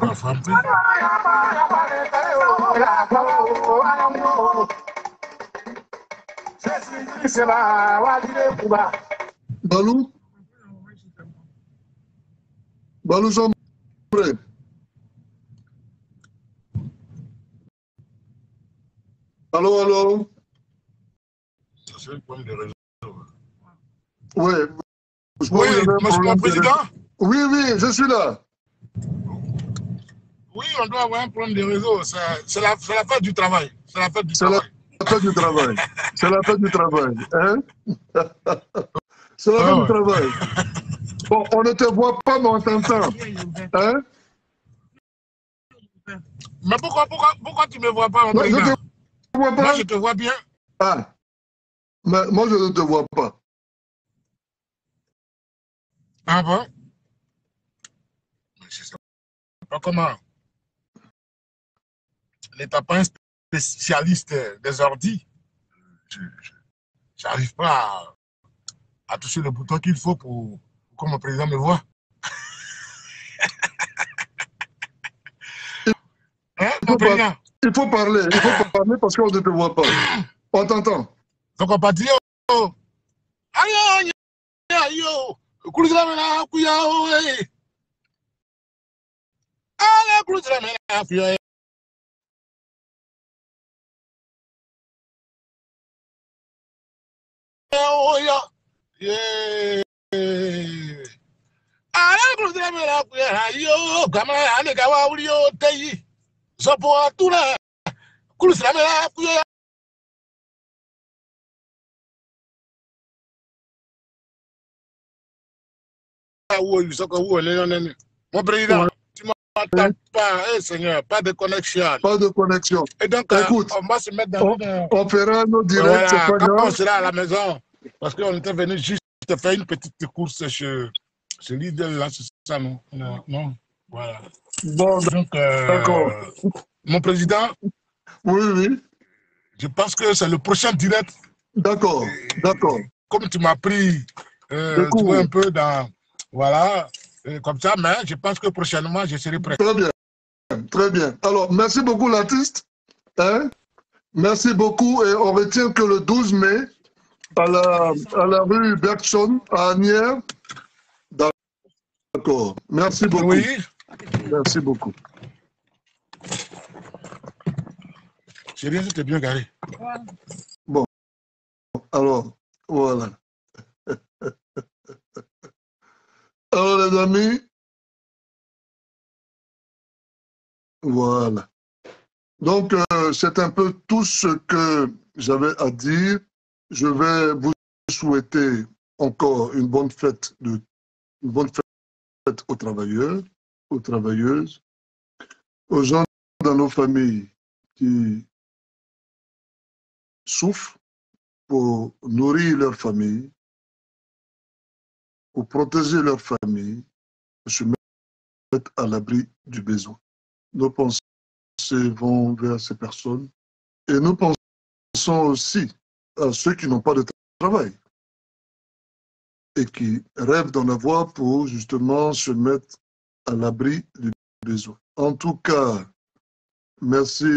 On va frapper. Balou Balou Sombré. Allô, allô Ça, C'est le problème des réseaux. Oui. Je Oui, monsieur président. Oui, oui, je suis là. Oui, on doit avoir un problème de réseau. C'est la, la fête du travail. C'est la fête du C'est la travail. fête du travail. C'est la fête du travail. Hein? C'est la Ah fête du ouais. travail. Bon, on ne te voit pas, mais on t'entend. Hein? Mais pourquoi, pourquoi, pourquoi tu ne me vois pas, mon Non, je président? te vois Moi, je te vois bien. Ah. Mais moi, je ne te vois pas. Ah bon? Je sais pas comment. N'étant pas un spécialiste des ordi, je n'arrive pas à, à toucher le bouton qu'il faut pour, pour que mon président me voit. hein, mon président? Il faut parler. Il faut parler parce qu'on ne te voit pas. On t'entend. tukapatia ayo ayo kulizira mena akuya oye ala kulizira mena afuya oya. Ye. Ala kulizira mena akuya ayo gamana ane kawa uri yo teyi zopo atuna. Kulizira mena Où ils sont où les gens Mon président, Ouais. tu m'entends pas, eh Seigneur, pas de connexion. Pas de connexion. Et donc, euh, Écoute, on va se mettre dans On, une. on fera nos directs, Voilà, pas quand on sera à la maison, parce qu'on était venu juste faire une petite course chez, chez Lidl, là, c'est ça, non? Non, non? Voilà. Bon, Donc, euh, D'accord. mon président, oui, oui. je pense que c'est le prochain direct. D'accord, d'accord. Comme tu m'as pris euh, tu vois, un peu dans. Voilà, euh, comme ça, mais je pense que prochainement, je serai prêt. Très bien. Très bien. Alors, merci beaucoup, l'artiste. Hein? Merci beaucoup. Et on retient que le 12 mai, à la, à la rue Bergson, à Agnières. D'accord. Merci beaucoup. Oui. Merci beaucoup. Chérie, c'était bien garé. Alors, voilà. Alors, les amis, voilà. Donc, euh, c'est un peu tout ce que j'avais à dire. Je vais vous souhaiter encore une bonne fête, de, une bonne fête aux travailleurs, aux travailleuses, aux gens dans nos familles qui souffrent pour nourrir leur famille, pour protéger leur famille, se mettre à l'abri du besoin. Nos pensées vont vers ces personnes et nous pensons aussi à ceux qui n'ont pas de travail et qui rêvent d'en avoir pour justement se mettre à l'abri du besoin. En tout cas, merci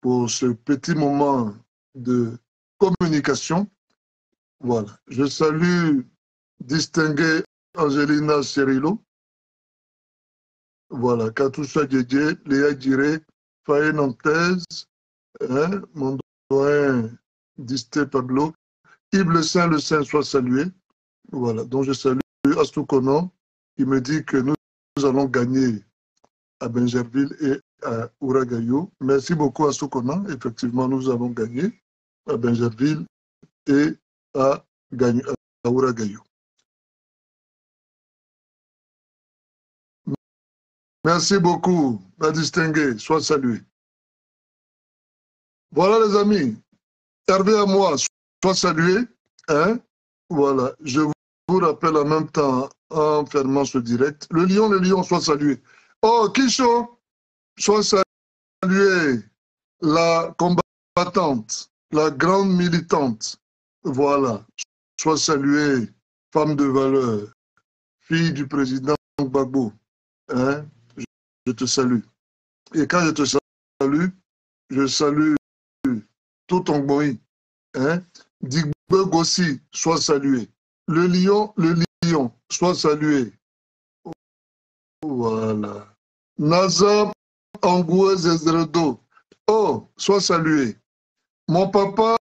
pour ce petit moment de communication. Voilà. Je salue distingué Angelina Cerilo. Voilà. Katoucha Djedje, Léa Giré, Faye Nantes, hein, mon doyen Disté Pablo, Yves Le Saint, Le Saint soit salué. Voilà. Donc je salue Astou Konan qui me dit que nous, nous allons gagner à Benjerville et à Ouragayo. Merci beaucoup Konan. Effectivement, nous avons gagné à Benjerville et à Aoura Gayo. Merci beaucoup, ma distinguée. Sois salué. Voilà, les amis. Hervé à moi, sois salué. Hein? Voilà. Je vous rappelle en même temps, en fermant ce direct, le lion, le lion, soit salué. Oh, Kisho, sois salué. La combattante, la grande militante. Voilà. Sois saluée, femme de valeur, fille du président Gbagbo. Hein? Je te salue. Et quand je te salue, je salue tout ton boy. Hein? Digbog aussi, sois salué. Le lion, le lion, sois salué. Voilà. Nazam Angouez Ezredo. Oh, sois salué. Mon papa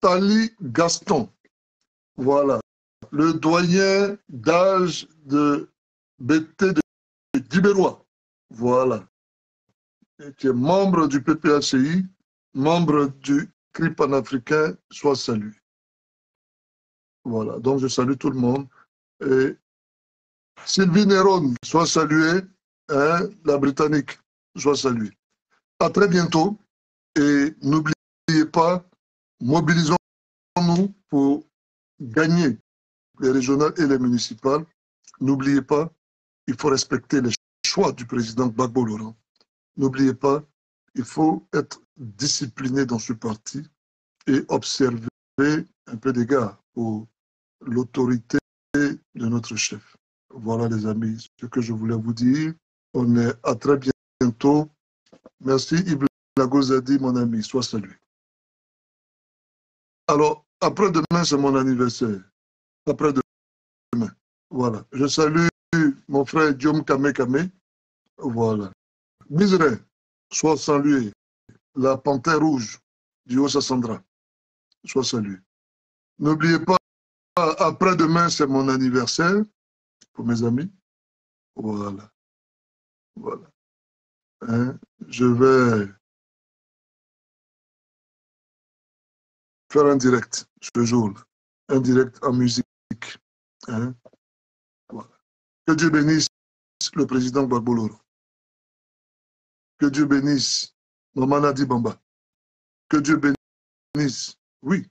Tali Gaston. Voilà. Le doyen d'âge de BT de Dibérois. Voilà. Qui est membre du PPACI, membre du CRI panafricain, soit salué. Voilà. Donc, je salue tout le monde. Et Sylvie Néron, soit saluée. Hein, la Britannique, soit saluée. À très bientôt. Et n'oubliez pas, mobilisons-nous pour gagner les régionales et les municipales. N'oubliez pas, il faut respecter les choix du président Gbagbo Laurent. N'oubliez pas, il faut être discipliné dans ce parti et observer un peu d'égard pour l'autorité de notre chef. Voilà les amis, ce que je voulais vous dire. On est à très bientôt. Merci Ibn Lagozadi, mon ami. Sois salué. Alors, après-demain, c'est mon anniversaire. Après-demain. Voilà. Je salue mon frère Diom Kame Kame. Voilà. Misère, sois salué. La panthère rouge du Haut-Sassandra. Sois salué. N'oubliez pas, après-demain, c'est mon anniversaire pour mes amis. Voilà. Voilà. Hein? Je vais faire un direct ce jour-là. Un direct en musique. Hein? Voilà. Que Dieu bénisse le président Barboloro. Que Dieu bénisse Mamanadi Bamba. Que Dieu bénisse, oui,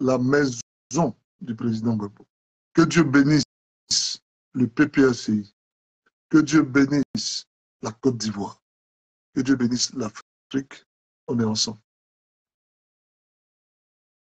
la maison du président Gbagbo. Que Dieu bénisse le PPACI. Que Dieu bénisse la Côte d'Ivoire. Que Dieu bénisse l'Afrique. On est ensemble.